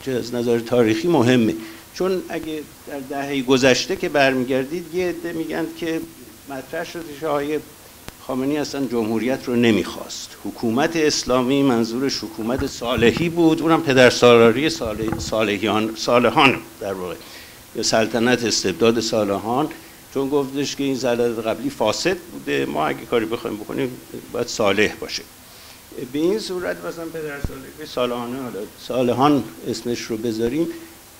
که از نظر تاریخی مهمه. چون اگه در دهه گذشته که برمیگردید یه عده میگن که مطرح شده که خامنی اصلا جمهوریت رو نمی‌خواست. حکومت اسلامی منظورش حکومت صالحی بود اونم پدر سالاری صالحیان صالحان در واقع. یا سلطنت استبداد صالحان. چون گفتش که این سلطنت قبلی فاسد بوده ما اگه کاری بخوایم بکنیم باید صالح باشه. به این صورت مثلا پدر صالح صالحانه صالحان اسمش رو بذاریم.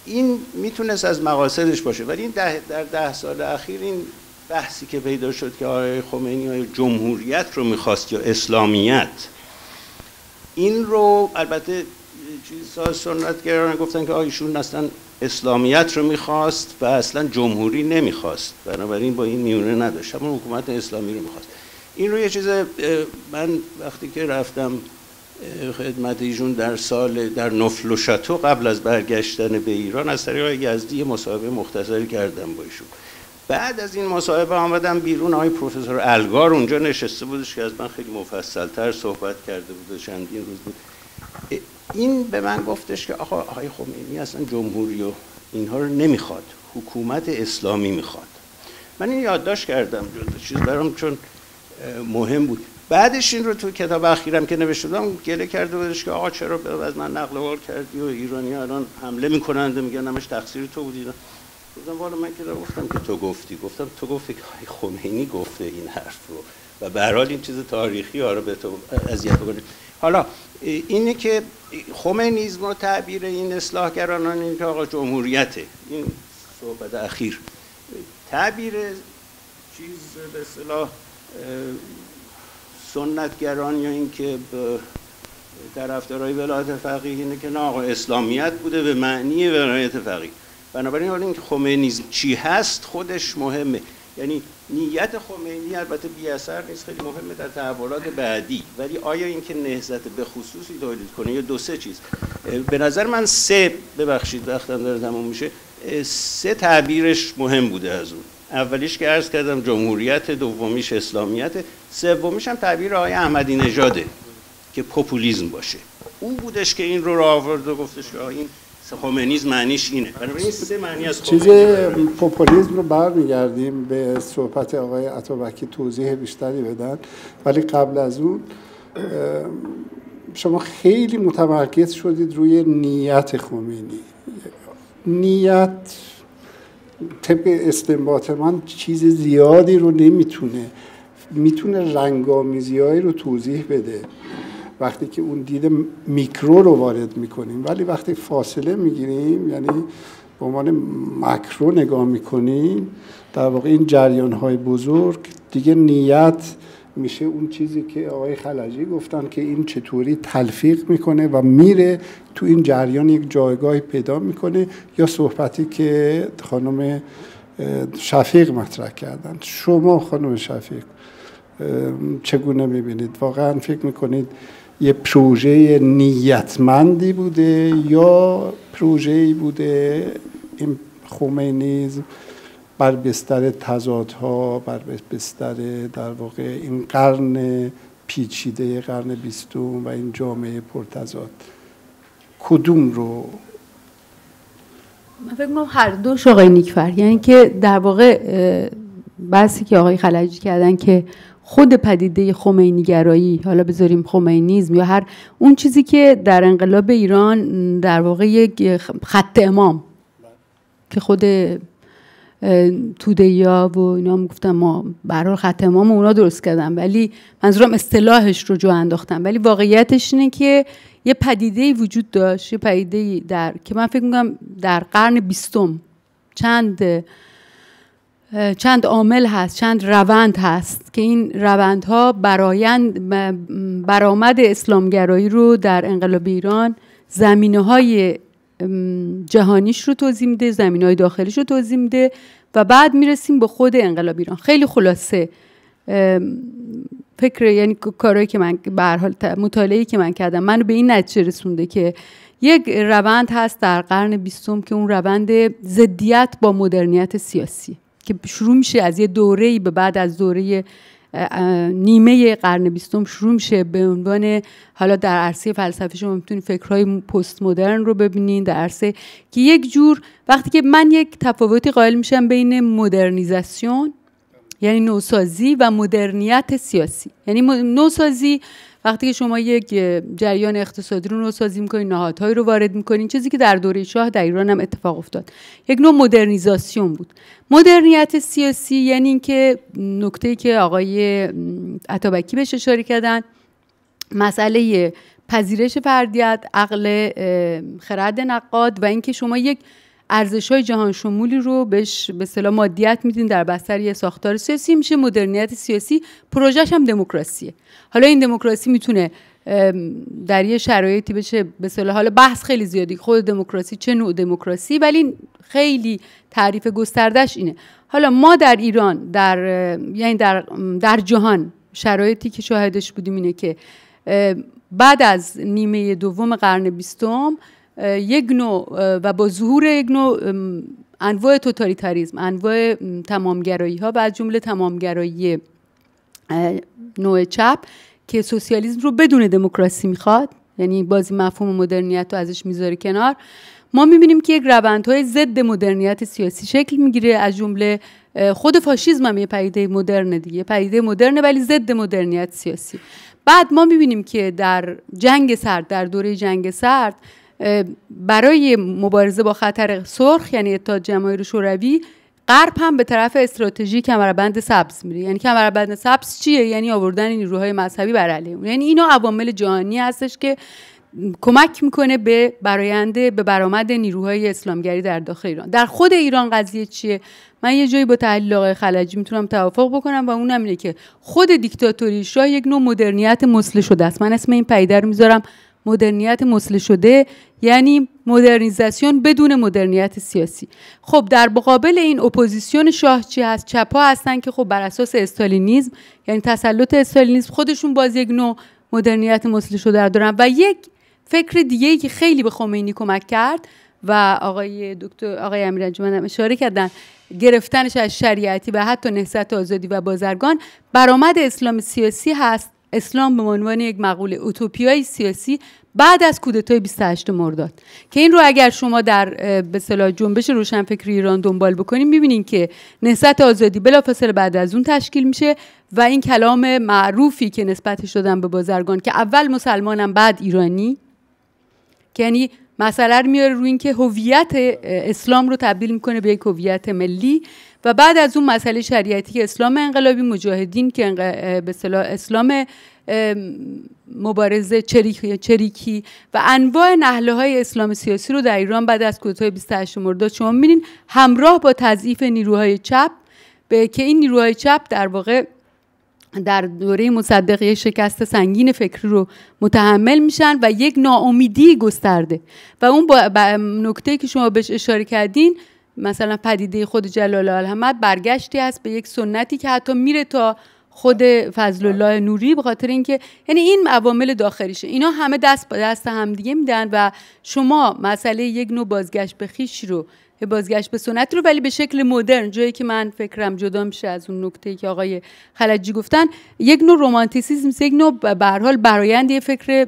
این می‌تونست از مقاصدش باشه ولی این ده در ده سال اخیر این بحثی که پیدا شد که آقای خمینی های جمهوریت رو می‌خواست یا اسلامیت این رو البته چیزها سنتگران گفتن که آیشون اصلا اسلامیت رو می‌خواست و اصلا جمهوری نمی‌خواست. بنابراین با این میونه نداشت. همون حکومت اسلامی رو می‌خواست. این رو یه چیز من وقتی که رفتم خدمت ایشون در سال در نفل و شاتو قبل از برگشتن به ایران از طریق یزدی مصاحبه مختصری کردم با ایشون. بعد از این مصاحبه آمدم بیرون. آقای پروفسور الگار اونجا نشسته بودش که از من خیلی مفصلتر صحبت کرده بود چندین روز بود. این به من گفتش که آقا آقای خمینی اصلا جمهوری و اینها رو نمی‌خواد حکومت اسلامی می‌خواد. من این یادداشت کردم جز چیز برام چون مهم بود. بعدش این رو تو کتاب اخیرم که نوشته بودم گله کرده بودش که آقا چرا از من نقل قول کردی و ایرانی الان حمله می‌کنند میگن همش تقصیر تو بودی. گفتم والا من که گفتم که تو گفتی. گفتم تو گفتی که خمینی گفته این حرف رو. و به حال این چیز تاریخی آره به تو اذیت بکنه حالا اینه که خمینیزم و تعبیر این اصلاحگرانان این که آقا جمهوریته. این صحبت اخیر. تعبیر چیز به اصطلاح سنتگران یا اینکه افترهای ولایت فقیه اینه که نه آقا اسلامیت بوده به معنی ولایت فقیه. بنابراین حالا اینکه خمینیزم چی هست خودش مهمه. یعنی نیت خمینی البته بی اثر نیست خیلی مهمه در تحولات بعدی. ولی آیا اینکه نهضت به خصوصی تولید کنه یا دو سه چیز؟ به نظر من سه ببخشید وقتم داره تموم میشه سه تعبیرش مهم بوده از اون. اولیش که عرض کردم جمهوریت دومیش اسلامیت سومیش هم تعبیر آقای احمدی نژاده که پوپولیزم باشه. او بودش که این رو را آورد و گفتش که این خمینیز معنیش اینه. بنابراین سه معنی از
چیز پوپولیسم رو برمیگردیم به صحبت آقای عطابکی توضیح بیشتری بدن. ولی قبل از اون شما خیلی متمرکز شدید روی نیت خمینی. نیت طبق استنباط من چیز زیادی رو نمی‌تونه می‌تونه رنگامیزی رو توضیح بده. وقتی که اون دید میکرو رو وارد می‌کنیم ولی وقتی فاصله می‌گیریم یعنی به عنوان مکرو نگاه می‌کنیم در واقع این جریان های بزرگ دیگه نیت میشه اون چیزی که آقای خلجی گفتن که این چطوری تلفیق می‌کنه و میره تو این جریان یک جایگاهی پیدا می‌کنه یا صحبتی که خانم شفیق مطرح کردن. شما خانم شفیق چگونه می‌بینید؟ واقعا فکر می‌کنید یه پروژه نیتمندی بوده یا پروژه‌ای بوده؟ این خمینیزم بر بستر تضادها بر بستر در واقع این قرن پیچیده قرن بیستم و این جامعه پرتضاد کدوم رو؟
من فکر کنم هر دوش آقای نیکفر. یعنی که در واقع بحثی که آقای خلجی کردن که خود پدیده خمینیگرایی حالا بذاریم خمینیزم یا هر اون چیزی که در انقلاب ایران در واقع یک خط امام که خود توده و اینا هم گفتم ما برای خط امام اونا درست کردن ولی منظورم اصطلاحش رو جو انداختم ولی واقعیتش اینه که یه پدیده وجود داشت یه پدیده در که من فکر می‌کنم در قرن بیستم چند چند عامل هست چند روند هست که این روندها برایند برآمد اسلامگرایی رو در انقلاب ایران زمینه های جهانیش رو توضیح میده زمینه های داخلیش رو توضیح میده و بعد می‌رسیم به خود انقلاب ایران. خیلی خلاصه. فکر یعنی کارهایی که من به حال مطالعه‌ای که من کردم منو به این نتیجه رسونده که یک روند هست در قرن بیستم که اون روند ضدیت با مدرنیت سیاسی. که شروع میشه از یه دوره به بعد از دوره نیمه قرن بیستم شروع میشه به عنوان حالا در عرصه فلسفه شما می‌تونید فکرهای پست مدرن رو ببینین در عرصه که یک جور وقتی که من یک تفاوتی قائل میشم بین مدرنیزاسیون یعنی نوسازی و مدرنیت سیاسی. یعنی نوسازی وقتی که شما یک جریان اقتصادی رو نوسازی می‌کنین نهادهایی رو وارد می‌کنین چیزی که در دوره شاه در ایران هم اتفاق افتاد. یک نوع مدرنیزاسیون بود. مدرنیت سیاسی یعنی اینکه نکته که آقای عطابکی بهش اشاره کردن مسئله پذیرش فردیت عقل خرد نقاد و اینکه شما یک ارزش های جهان شمولی رو بهش به صلاح مادیت میدین در بستر یه ساختار سیاسی میشه مدرنیت سیاسی پروژهش هم دموکراسیه. حالا این دموکراسی می‌تونه در یه شرایطی بشه به صلاح حالا بحث خیلی زیادی خود دموکراسی چه نوع دموکراسی ولی خیلی تعریف گستردش اینه. حالا ما در ایران در یعنی در در جهان شرایطی که شاهدش بودیم اینه که بعد از نیمه دوم قرن بیستم یک نوع و با ظهور یک نوع انواع توتالیتاریزم انواع تمامگرایی ها و از جمله تمامگرایی نوع چپ که سوسیالیسم رو بدون دموکراسی می‌خواد یعنی بازی مفهوم مدرنیت رو ازش می‌ذاره کنار. ما می‌بینیم که یک روندهای ضد مدرنیت سیاسی شکل می‌گیره از جمله خود فاشیزم هم یه پدیده مدرن دیگه پدیده مدرنه ولی ضد مدرنیت سیاسی. بعد ما می‌بینیم که در جنگ سرد در دوره جنگ سرد برای مبارزه با خطر سرخ یعنی اتحاد جماهیر شوروی غرب هم به طرف استراتژی کمربند سبز میره. یعنی کمربند سبز چیه؟ یعنی آوردن نیروهای مذهبی بر علیه یعنی اینا عوامل جهانی هستش که کمک می‌کنه به برآیند به برآمد نیروهای اسلامگری در داخل ایران. در خود ایران قضیه چیه؟ من یه جایی با تحلیل آقای خلجی می‌تونم توافق بکنم و اونم اینه که خود دیکتاتوری شاه یک نوع مدرنیته مثله شده است. من اسم این پدیده رو می‌ذارم مدرنیته مثله شده یعنی مدرنیزاسیون بدون مدرنیته سیاسی. خب در مقابل این اپوزیسیون شاه چی هست؟ چپا هستن که خب بر اساس استالینیزم یعنی تسلط استالینیزم خودشون باز یک نوع مدرنیت مسله شده دارن. و یک فکر دیگه که خیلی به خمینی کمک کرد و آقای دکتر آقای امیرنجمن هم اشاره کردن گرفتنش از شریعتی و حتی نهضت آزادی و بازرگان برآمد اسلام سیاسی هست. اسلام به عنوان یک مقوله اوتوپیای سیاسی بعد از کودتای 28 مرداد. که این رو اگر شما در به اصطلاح جنبش روشنفکری ایران دنبال بکنیم می‌بینین که نهضت آزادی بلافاصله بعد از اون تشکیل میشه و این کلام معروفی که نسبتش دادن به بازرگان که اول مسلمانم بعد ایرانی که یعنی مسئله رو میاره روی اینکه هویت اسلام رو تبدیل می‌کنه به یک هویت ملی. و بعد از اون مسئله شریعتی اسلام انقلابی مجاهدین که به اسلام مبارزه چریکی, چریکی و انواع نحله های اسلام سیاسی رو در ایران بعد از کودتای 28 مرداد شما می‌بینین همراه با تضعیف نیروهای چپ به که این نیروهای چپ در واقع در دوره مصدقه شکست سنگین فکری رو متحمل میشن و یک ناامیدی گسترده. و اون با نکته که شما بهش اشاره کردین مثلا پدیده خود جلال الحمد برگشتی است به یک سنتی که حتی میره تا خود فضل الله نوری به خاطر اینکه یعنی این عوامل داخلیشه. اینا همه دست با دست همدیگه میدن و شما مسئله یک نوع بازگشت به خیش رو بازگشت به سنت رو ولی به شکل مدرن جایی که من فکرم جدا میشه از اون نکته که آقای خلجی گفتن یک نوع رومانتیسیزم یک نوع به حال برایند یه فکر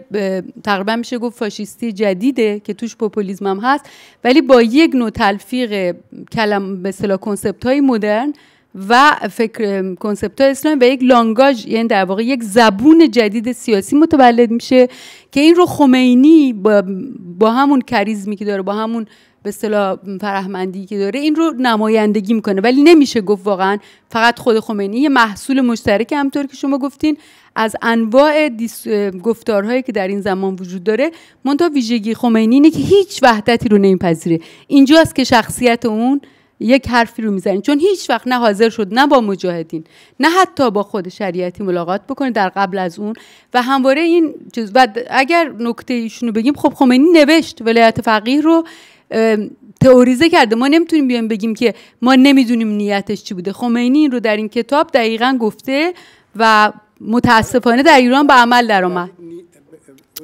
تقریبا میشه گفت فاشیستی جدیده که توش پوپولیسم هم هست ولی با یک نوع تلفیق کلم به اصطلاح کنسپت های مدرن و فکر کنسپت اسلام و یک لانگاژ یعنی در واقع یک زبون جدید سیاسی متولد میشه که این رو خمینی با, با همون کریزمی که داره با همون به اصطلاح فرهمندی که داره این رو نمایندگی می‌کنه. ولی نمیشه گفت واقعا فقط خود خمینی. یه محصول مشترک همطور که شما گفتین از انواع گفتارهایی که در این زمان وجود داره منتها ویژگی خمینی اینه که هیچ وحدتی رو نمیپذیره. اینجاست که شخصیت اون یک حرفی رو می‌زنید چون هیچ وقت نه حاضر شد نه با مجاهدین نه حتی با خود شریعتی ملاقات بکنه در قبل از اون. و همواره این و اگر نکته ایشونو بگیم خب خمینی نوشت ولایت فقیه رو تئوریزه کرده. ما نمی‌تونیم بیایم بگیم که ما نمی‌دونیم نیتش چی بوده. خمینی این رو در این کتاب دقیقا گفته و متاسفانه در ایران به عمل درآمد.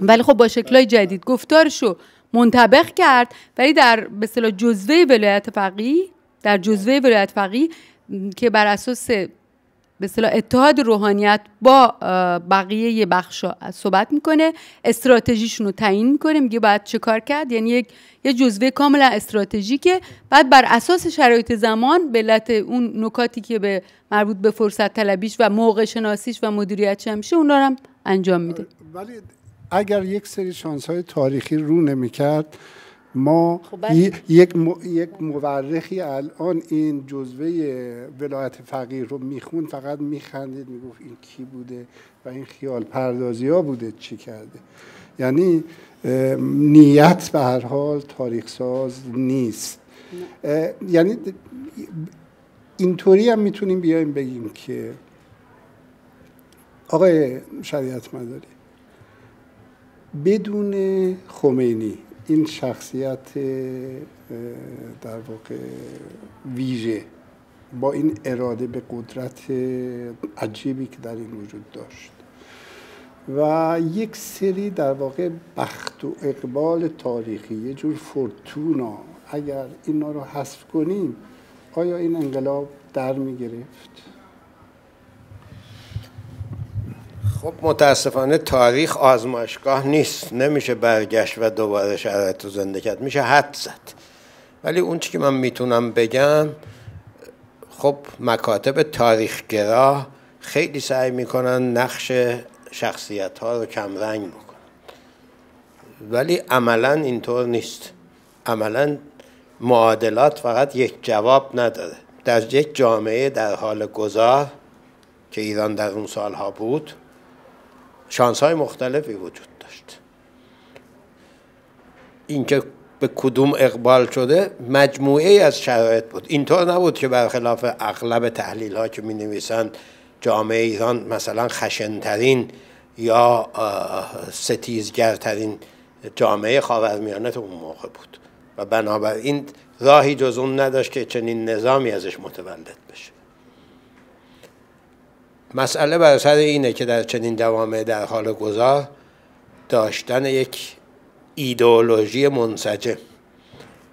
ولی خب با شکلهای جدید. گفتارشو منطبق کرد ولی در به اصطلاح جزوه ولایت فقیه در جزوه ولایت فقیه که بر اساس به اصطلاح اتحاد روحانیت با بقیه یه بخشا صحبت می‌کنه استراتژیشون رو تعیین می‌کنه میگه باید چه کار کرد؟ یعنی یک یه جزوه کاملا استراتژیکه. بعد بر اساس شرایط زمان به علت اون نکاتی که به مربوط به فرصت طلبیش و موقع شناسیش و مدیریت میشه اون هم انجام میده.
ولی اگر یک سری شانس های تاریخی رو نمی‌کرد ما خب یک, یک مورخی الان این جزوه ولایت فقیر رو می‌خوند فقط میخندید می‌گفت این کی بوده و این خیال پردازی ها بوده چی کرده؟ یعنی نیت به هر حال تاریخ ساز نیست. یعنی اینطوری هم می‌تونیم بیایم بگیم که آقای شریعت مداری بدون خمینی این شخصیت در واقع ویژه با این اراده به قدرت عجیبی که در این وجود داشت و یک سری در واقع بخت و اقبال تاریخی یه جور فرتونا اگر اینا رو حذف کنیم آیا این انقلاب در می گرفت؟
خب متاسفانه تاریخ آزمایشگاه نیست. نمیشه برگشت و دوباره شرایط رو زنده کرد. میشه حد زد. ولی اون که من می‌تونم بگم خب مکاتب تاریخگرا خیلی سعی می‌کنن نقش شخصیت ها رو کمرنگ بکنن. ولی عملا اینطور نیست. عملا معادلات فقط یک جواب نداره. در یک جامعه در حال گذار که ایران در اون سالها بود شانس های مختلفی وجود داشت. اینکه به کدوم اقبال شده مجموعه از شرایط بود. اینطور نبود که برخلاف اغلب تحلیل ها که می نویسند جامعه ایران مثلا خشنترین یا ستیزگرترین جامعه خاورمیانه اون موقع بود. و بنابراین راهی جز اون نداشت که چنین نظامی ازش متولد بشه. مسئله بر سر اینه که در چنین جوامع در حال گذار داشتن یک ایدئولوژی منسجم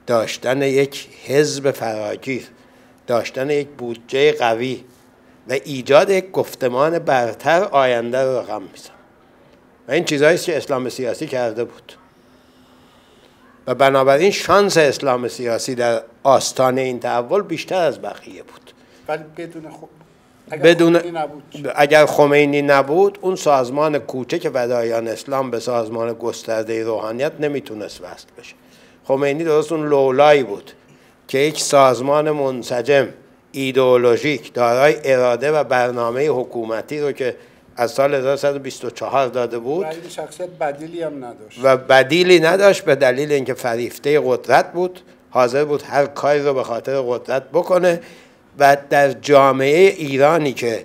داشتن یک حزب فراگیر داشتن یک بودجه قوی و ایجاد یک گفتمان برتر آینده رو رقم میزن و این چیزهایی که اسلام سیاسی کرده بود. و بنابراین شانس اسلام سیاسی در آستانه این تحول بیشتر از بقیه بود.
ولی بدون خب
اگر بدون خمینی نبود. اگر خمینی نبود اون سازمان کوچک فدایان اسلام به سازمان گسترده روحانیت نمی‌تونست وصل بشه. خمینی درست اون لولایی بود که یک سازمان منسجم ایدئولوژیک دارای اراده و برنامه حکومتی رو که از سال 1924 داده بود
شخصیت بدیلی هم نداشت.
و بدیلی نداشت به دلیل اینکه فریفته قدرت بود حاضر بود هر کاری رو به خاطر قدرت بکنه. و در جامعه ایرانی که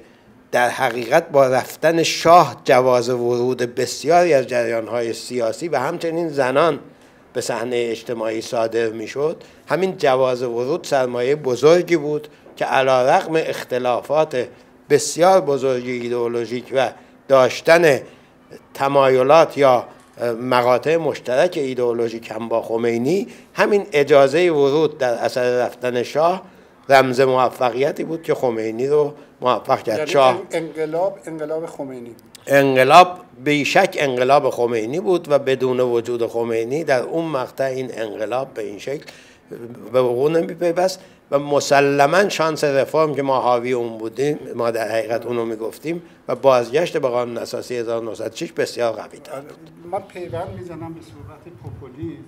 در حقیقت با رفتن شاه جواز ورود بسیاری از جریانهای سیاسی و همچنین زنان به صحنه اجتماعی صادر می‌شد همین جواز ورود سرمایه بزرگی بود که علا رقم اختلافات بسیار بزرگ ایدئولوژیک و داشتن تمایلات یا مقاطع مشترک ایدئولوژیک هم با خمینی همین اجازه ورود در اثر رفتن شاه رمز موفقیتی بود که خمینی رو موفق کرد.
یعنی شاه انقلاب انقلاب خمینی.
انقلاب بیشک انقلاب خمینی بود و بدون وجود خمینی در اون مقطع این انقلاب به این شکل به وقوع نمی پیوست و مسلما شانس رفرم که ما حاوی اون بودیم ما در حقیقت اونو می‌گفتیم و بازگشت به قانون اساسی 1906 بسیار قوی
آره، من پیوند می‌زنم به صورت پوپولیسم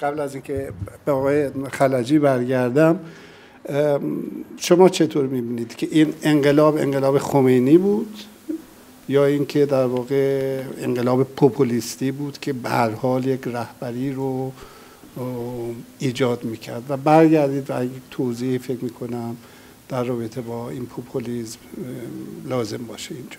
قبل از اینکه به آقای خلجی برگردم شما چطور می‌بینید که این انقلاب انقلاب خمینی بود یا اینکه در واقع انقلاب پوپولیستی بود که به هر حال یک رهبری رو ایجاد می‌کرد؟ و برگردید و توضیح فکر می‌کنم در رابطه با این پوپولیزم لازم باشه اینجا.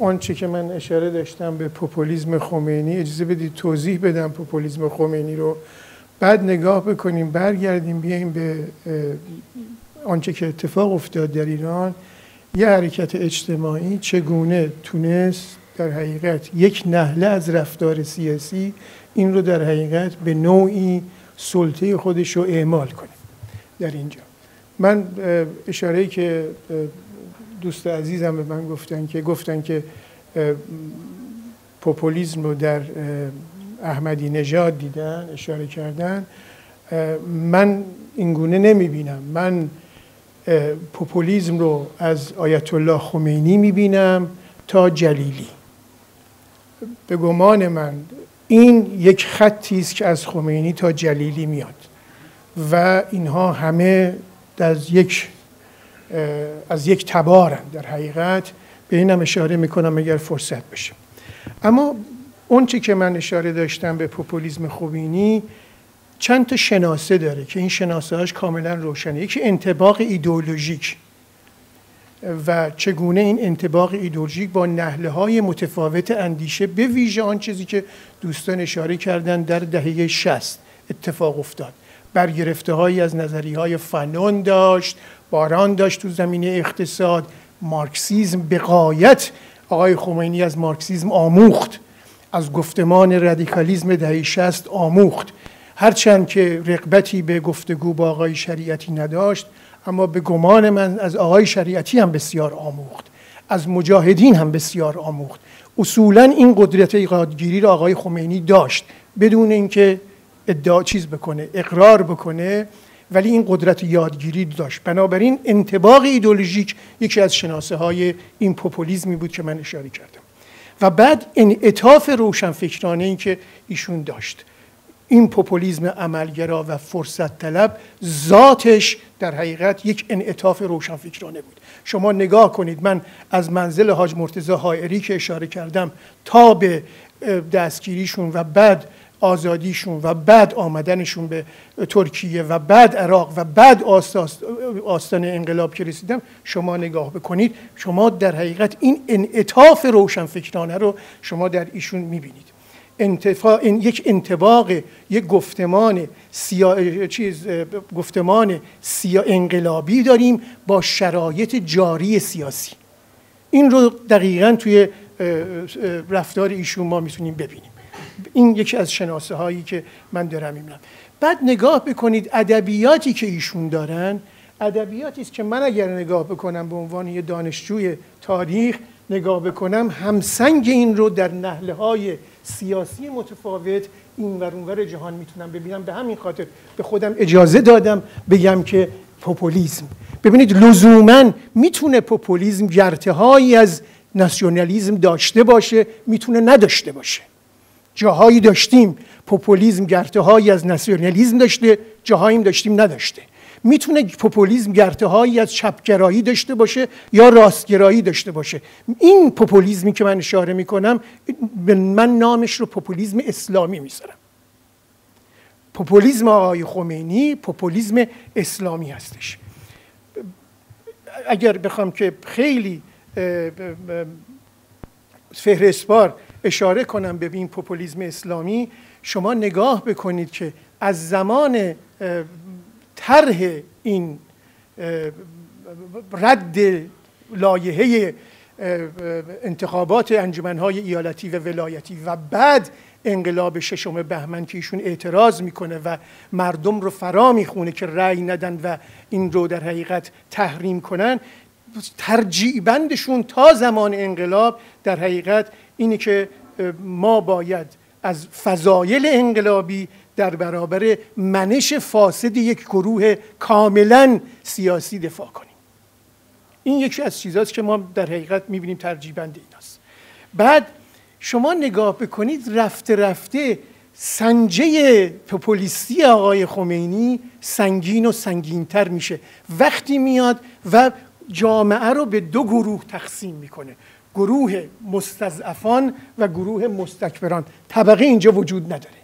آنچه که من اشاره داشتم به پوپولیزم خمینی اجازه بدید توضیح بدم پوپولیزم خمینی رو. بعد نگاه بکنیم برگردیم بیایم به آنچه که اتفاق افتاد در ایران. یه حرکت اجتماعی چگونه تونست در حقیقت یک نهله از رفتار سیاسی این رو در حقیقت به نوعی سلطه خودش رو اعمال کنه. در اینجا. من اشاره که دوست عزیزم به من گفتن که گفتن که پوپولیزم رو در احمدی نژاد دیدن اشاره کردن. من اینگونه نمی بینم من پوپولیزم رو از آیت الله خمینی می بینم تا جلیلی. به گمان من این یک خطی است که از خمینی تا جلیلی میاد و اینها همه از یک از یک تبارن در حقیقت. به اینم اشاره می‌کنم اگر فرصت بشه. اما اون که من اشاره داشتم به پوپولیزم خوبینی چند تا شناسه داره که این شناسه هاش کاملا روشنه. یکی انتباق ایدئولوژیک و چگونه این انتباق ایدئولوژیک با نهله های متفاوت اندیشه به ویژه آن چیزی که دوستان اشاره کردن در دهه 60 اتفاق افتاد. برگرفته هایی از نظری های فنون داشت باران داشت تو زمینه اقتصاد. مارکسیزم به قایت آقای خمینی از مارکسیزم آموخت. از گفتمان رادیکالیزم دهه 60 آموخت. هرچند که رقبتی به گفتگو با آقای شریعتی نداشت اما به گمان من از آقای شریعتی هم بسیار آموخت. از مجاهدین هم بسیار آموخت. اصولا این قدرت ایقادگیری را آقای خمینی داشت. بدون اینکه ادعا چیز بکنه اقرار بکنه ولی این قدرت یادگیری داشت. بنابراین انتباق ایدولوژیک یکی از شناسه های این پوپولیزمی بود که من اشاره کردم. و بعد انعطاف روشنفکرانه این که ایشون داشت. این پوپولیزم عملگرا و فرصت طلب ذاتش در حقیقت یک انعطاف روشنفکرانه بود. شما نگاه کنید من از منزل حاج مرتضی حائری که اشاره کردم تا به دستگیریشون و بعد آزادیشون و بعد آمدنشون به ترکیه و بعد عراق و بعد آستان انقلاب که رسیدم شما نگاه بکنید شما در حقیقت این انعطاف روشنفکرانه رو شما در ایشون می‌بینید. انتفا... این یک انتباق یک گفتمان سیا... چیز گفتمان سیا انقلابی داریم با شرایط جاری سیاسی. این رو دقیقا توی رفتار ایشون ما می‌تونیم ببینیم. این یکی از شناسه هایی که من دارم می‌بینم. بعد نگاه بکنید ادبیاتی که ایشون دارن. ادبیاتی است که من اگر نگاه بکنم به عنوان یه دانشجوی تاریخ نگاه بکنم همسنگ این رو در نهله های سیاسی متفاوت این ور جهان می‌تونم ببینم. به همین خاطر به خودم اجازه دادم بگم که پوپولیزم ببینید لزوما می‌تونه پوپولیزم گرته‌هایی از ناسیونالیزم داشته باشه می‌تونه نداشته باشه. جاهایی داشتیم. پوپولیزم گرته‌هایی از ناسیونالیزم داشته جاهایی داشتیم نداشته. می‌تونه پوپولیزم گرته‌هایی از چپگرایی داشته باشه یا راستگرایی داشته باشه؟ این پوپولیزمی که من اشاره می‌کنم من نامش رو پوپولیزم اسلامی می‌ذارم. پوپولیزم آقای خمینی پوپولیزم اسلامی هستش. اگر بخوام که خیلی فهرستوار اشاره کنم به این پوپولیزم اسلامی شما نگاه بکنید که از زمان طرح این رد لایحه انتخابات انجمنهای ایالتی و ولایتی و بعد انقلاب ششم بهمن که ایشون اعتراض می‌کنه و مردم رو فرا می‌خونه که رأی ندن و این رو در حقیقت تحریم کنن ترجیع بندشون تا زمان انقلاب در حقیقت اینه که ما باید از فضایل انقلابی در برابر منش فاسد یک گروه کاملا سیاسی دفاع کنیم. این یکی از چیزاست که ما در حقیقت می‌بینیم ترجیح بند ایناست. بعد شما نگاه بکنید رفته رفته سنجه پوپولیستی آقای خمینی سنگین و سنگینتر میشه. وقتی میاد و جامعه رو به دو گروه تقسیم می‌کنه. گروه مستضعفان و گروه مستکبران. طبقه اینجا وجود نداره.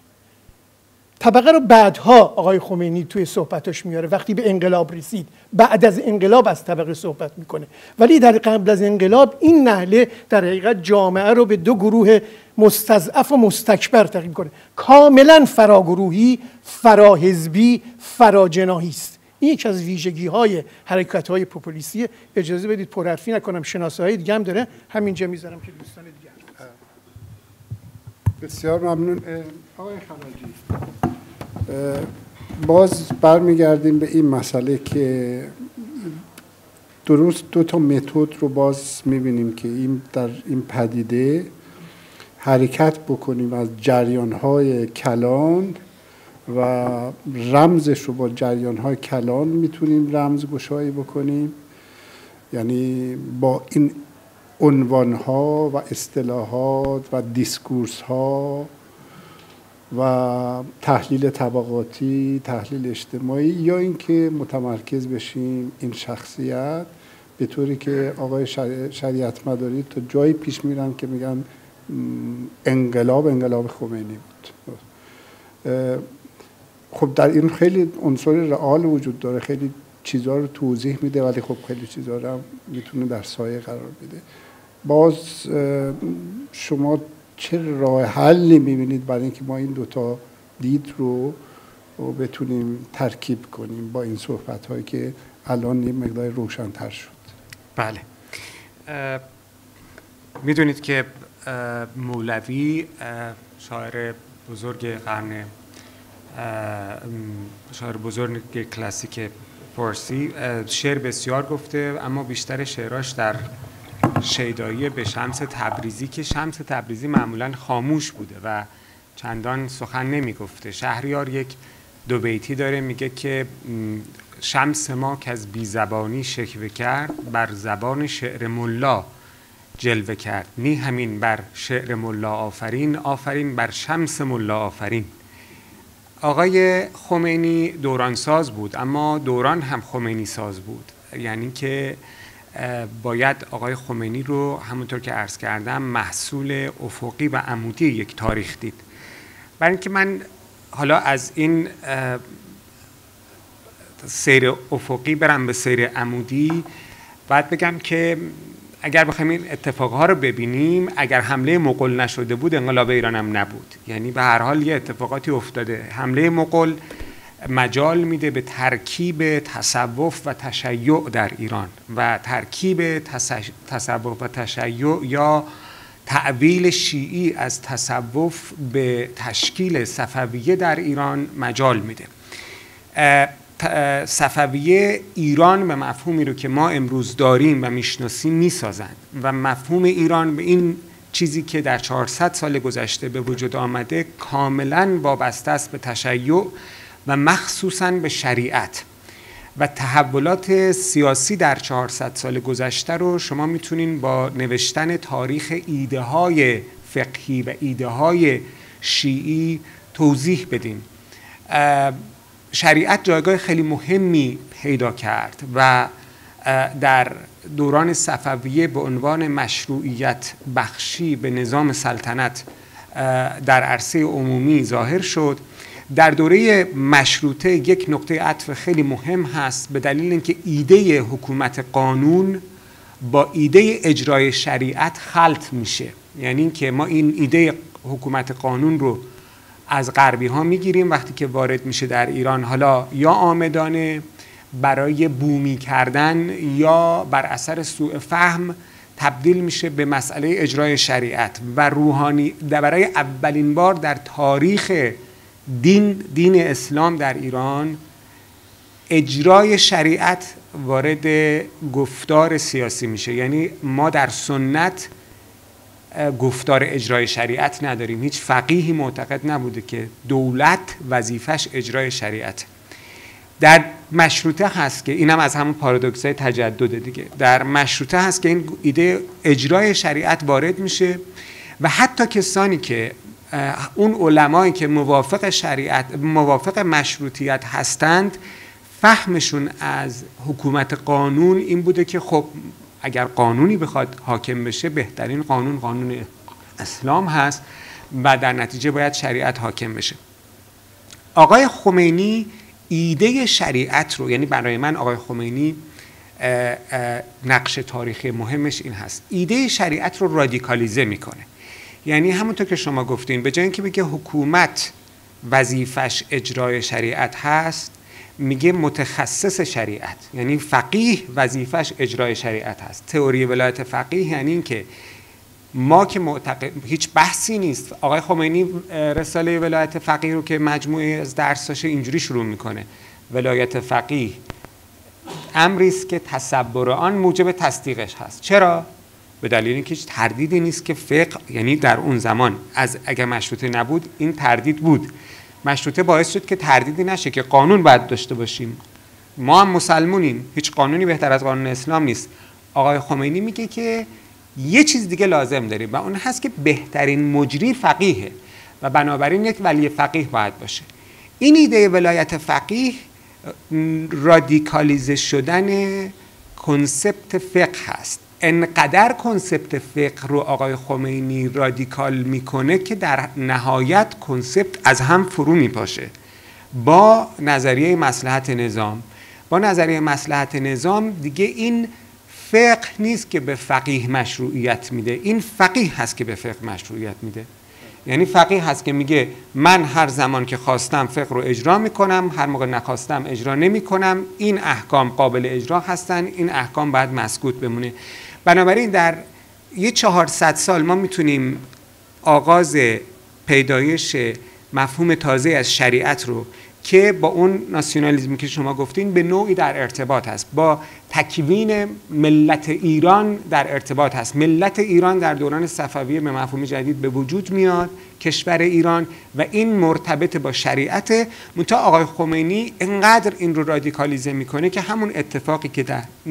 طبقه رو بعدها آقای خمینی توی صحبتش میاره. وقتی به انقلاب رسید بعد از انقلاب از طبقه صحبت می‌کنه. ولی در قبل از انقلاب این نهله در حقیقت جامعه رو به دو گروه مستضعف و مستکبر تقسیم کنه کاملا فراگروهی فراحزبی فراجناهی این یکی از ویژگی های حرکت های پوپولیستی. اجازه بدید پرحرفی نکنم شناسایی دیگه هم داره. همینجا می‌ذارم که دوستان دیگه.
بسیار ممنون. آقای خراجی باز برمیگردیم به این مسئله که درست دو تا متد رو باز می‌بینیم که این در این پدیده حرکت بکنیم از جریان های کلان و رمزش رو با جریان های کلان می‌تونیم رمز گشایی بکنیم. یعنی با این عنوان ها و اصطلاحات و دیسکورس ها و تحلیل طبقاتی تحلیل اجتماعی یا اینکه متمرکز بشیم این شخصیت به طوری که آقای شریعت مداری تا جایی پیش میرن که میگن انقلاب انقلاب خمینی بود. خب در این خیلی عنصر رئال وجود داره. خیلی چیزها رو توضیح میده ولی خب خیلی چیزها رو هم می‌تونه در سایه قرار بده. باز شما چه راه حلی می‌بینید برای اینکه ما این دوتا دید رو بتونیم ترکیب کنیم با این صحبت هایی که الان یه مقدار روشنتر شد؟
بله. می‌دونید که مولوی شاعر بزرگ قرن شاعر بزرگ کلاسیک فارسی شعر بسیار گفته اما بیشتر شعراش در شیدایی به شمس تبریزی که شمس تبریزی معمولا خاموش بوده و چندان سخن نمی گفته شهریار یک دو بیتی داره میگه که شمس ما که از بیزبانی شکوه کرد بر زبان شعر ملا جلوه کرد. نی همین بر شعر ملا آفرین آفرین بر شمس ملا آفرین. آقای خمینی دوران ساز بود اما دوران هم خمینی ساز بود. یعنی که باید آقای خمینی رو همونطور که عرض کردم محصول افقی و عمودی یک تاریخ دید. برای اینکه من حالا از این سیر افقی برم به سیر عمودی باید بگم که اگر بخوایم این اتفاقها رو ببینیم اگر حمله مغول نشده بود انقلاب ایران هم نبود. یعنی به هر حال یه اتفاقاتی افتاده. حمله مغول مجال میده به ترکیب تصوف و تشیع در ایران و ترکیب تصوف و تشیع یا تعویل شیعی از تصوف به تشکیل صفویه در ایران مجال میده. صفویه ایران به مفهومی رو که ما امروز داریم و می‌شناسیم می‌سازند و مفهوم ایران به این چیزی که در 400 سال گذشته به وجود آمده کاملا وابسته است به تشیع و مخصوصا به شریعت. و تحولات سیاسی در 400 سال گذشته رو شما می‌تونین با نوشتن تاریخ ایده های فقهی و ایده های شیعی توضیح بدین. شریعت جایگاه خیلی مهمی پیدا کرد و در دوران صفویه به عنوان مشروعیت بخشی به نظام سلطنت در عرصه عمومی ظاهر شد. در دوره مشروطه یک نقطه عطف خیلی مهم هست به دلیل اینکه ایده حکومت قانون با ایده اجرای شریعت خلط میشه. یعنی اینکه ما این ایده حکومت قانون رو از غربی ها می‌گیریم وقتی که وارد میشه در ایران. حالا یا آمدانه برای بومی کردن یا بر اثر سوء فهم تبدیل میشه به مسئله اجرای شریعت و روحانی. برای اولین بار در تاریخ دین دین اسلام در ایران اجرای شریعت وارد گفتار سیاسی میشه. یعنی ما در سنت گفتار اجرای شریعت نداریم. هیچ فقیهی معتقد نبوده که دولت وظیفش اجرای شریعت. در مشروطه هست که اینم از همون پارادوکس های تجدد دیگه. در مشروطه هست که این ایده اجرای شریعت وارد میشه و حتی کسانی که اون علمایی که موافق شریعت موافق مشروطیت هستند فهمشون از حکومت قانون این بوده که خب اگر قانونی بخواد حاکم بشه بهترین قانون قانون اسلام هست و در نتیجه باید شریعت حاکم بشه. آقای خمینی ایده شریعت رو یعنی برای من آقای خمینی نقش تاریخی مهمش این هست. ایده شریعت رو رادیکالیزه می‌کنه. یعنی همونطور که شما گفتین به جای اینکه بگه حکومت وظیفش اجرای شریعت هست میگه متخصص شریعت. یعنی فقیه وظیفش اجرای شریعت هست. تئوری ولایت فقیه یعنی اینکه ما که معتقد هیچ بحثی نیست. آقای خمینی رساله ولایت فقیه رو که مجموعه از درساش اینجوری شروع می‌کنه. ولایت فقیه امری است که تصور آن موجب تصدیقش هست. چرا؟ به دلیل اینکه هیچ تردیدی نیست که فقه یعنی در اون زمان از اگر مشروطه نبود این تردید بود. مشروطه باعث شد که تردیدی نشه که قانون باید داشته باشیم. ما هم مسلمونیم. هیچ قانونی بهتر از قانون اسلام نیست. آقای خمینی میگه که یه چیز دیگه لازم داریم و اون هست که بهترین مجری فقیهه و بنابراین یک ولی فقیه باید باشه. این ایده ولایت فقیه رادیکالیزه شدن concept فقه هست. انقدر concept فقه رو آقای خمینی رادیکال می‌کنه که در نهایت concept از هم فرو میپاشه. با نظریه مسلحت نظام با نظریه مسلحت نظام دیگه این فقه نیست که به فقیه مشروعیت میده. این فقیه هست که به فقه مشروعیت میده. یعنی فقیه هست که میگه من هر زمان که خواستم فقه رو اجرا می‌کنم هر موقع نخواستم اجرا نمی‌کنم این احکام قابل اجرا هستن این احکام باید مسکوت بمونه. بنابراین در یه چهارصد سال ما می‌تونیم آغاز پیدایش مفهوم تازه از شریعت رو که با اون ناسیونالیزمی که شما گفتین به نوعی در ارتباط هست با تکوین ملت ایران در ارتباط هست ملت ایران در دوران صفویه به مفهوم جدید به وجود میاد کشور ایران و این مرتبط با شریعت. منتها آقای خمینی انقدر این رو رادیکالیزه می‌کنه که همون اتفاقی که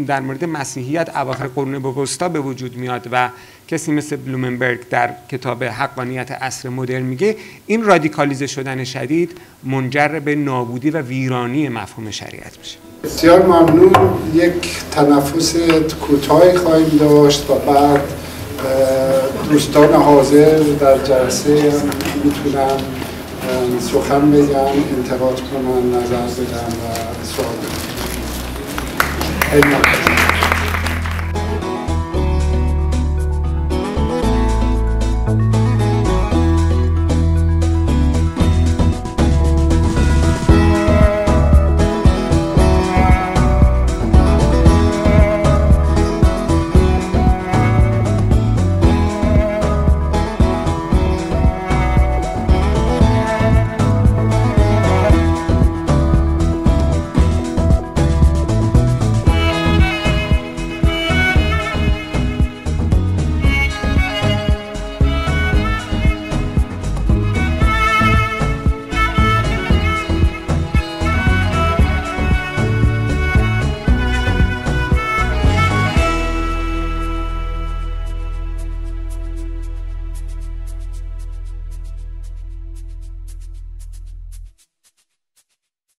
در, مورد مسیحیت اواخر قرون وسطا به وجود میاد و کسی مثل بلومنبرگ در کتاب حقانیت عصر مدرن میگه این رادیکالیزه شدن شدید منجر به نابودی و ویرانی مفهوم شریعت میشه.
بسیار ممنون. یک تنفس کوتاهی خواهیم داشت و بعد دوستان حاضر در جلسه می‌تونن سخن بگن انتقاد کنن نظر بدن و سوال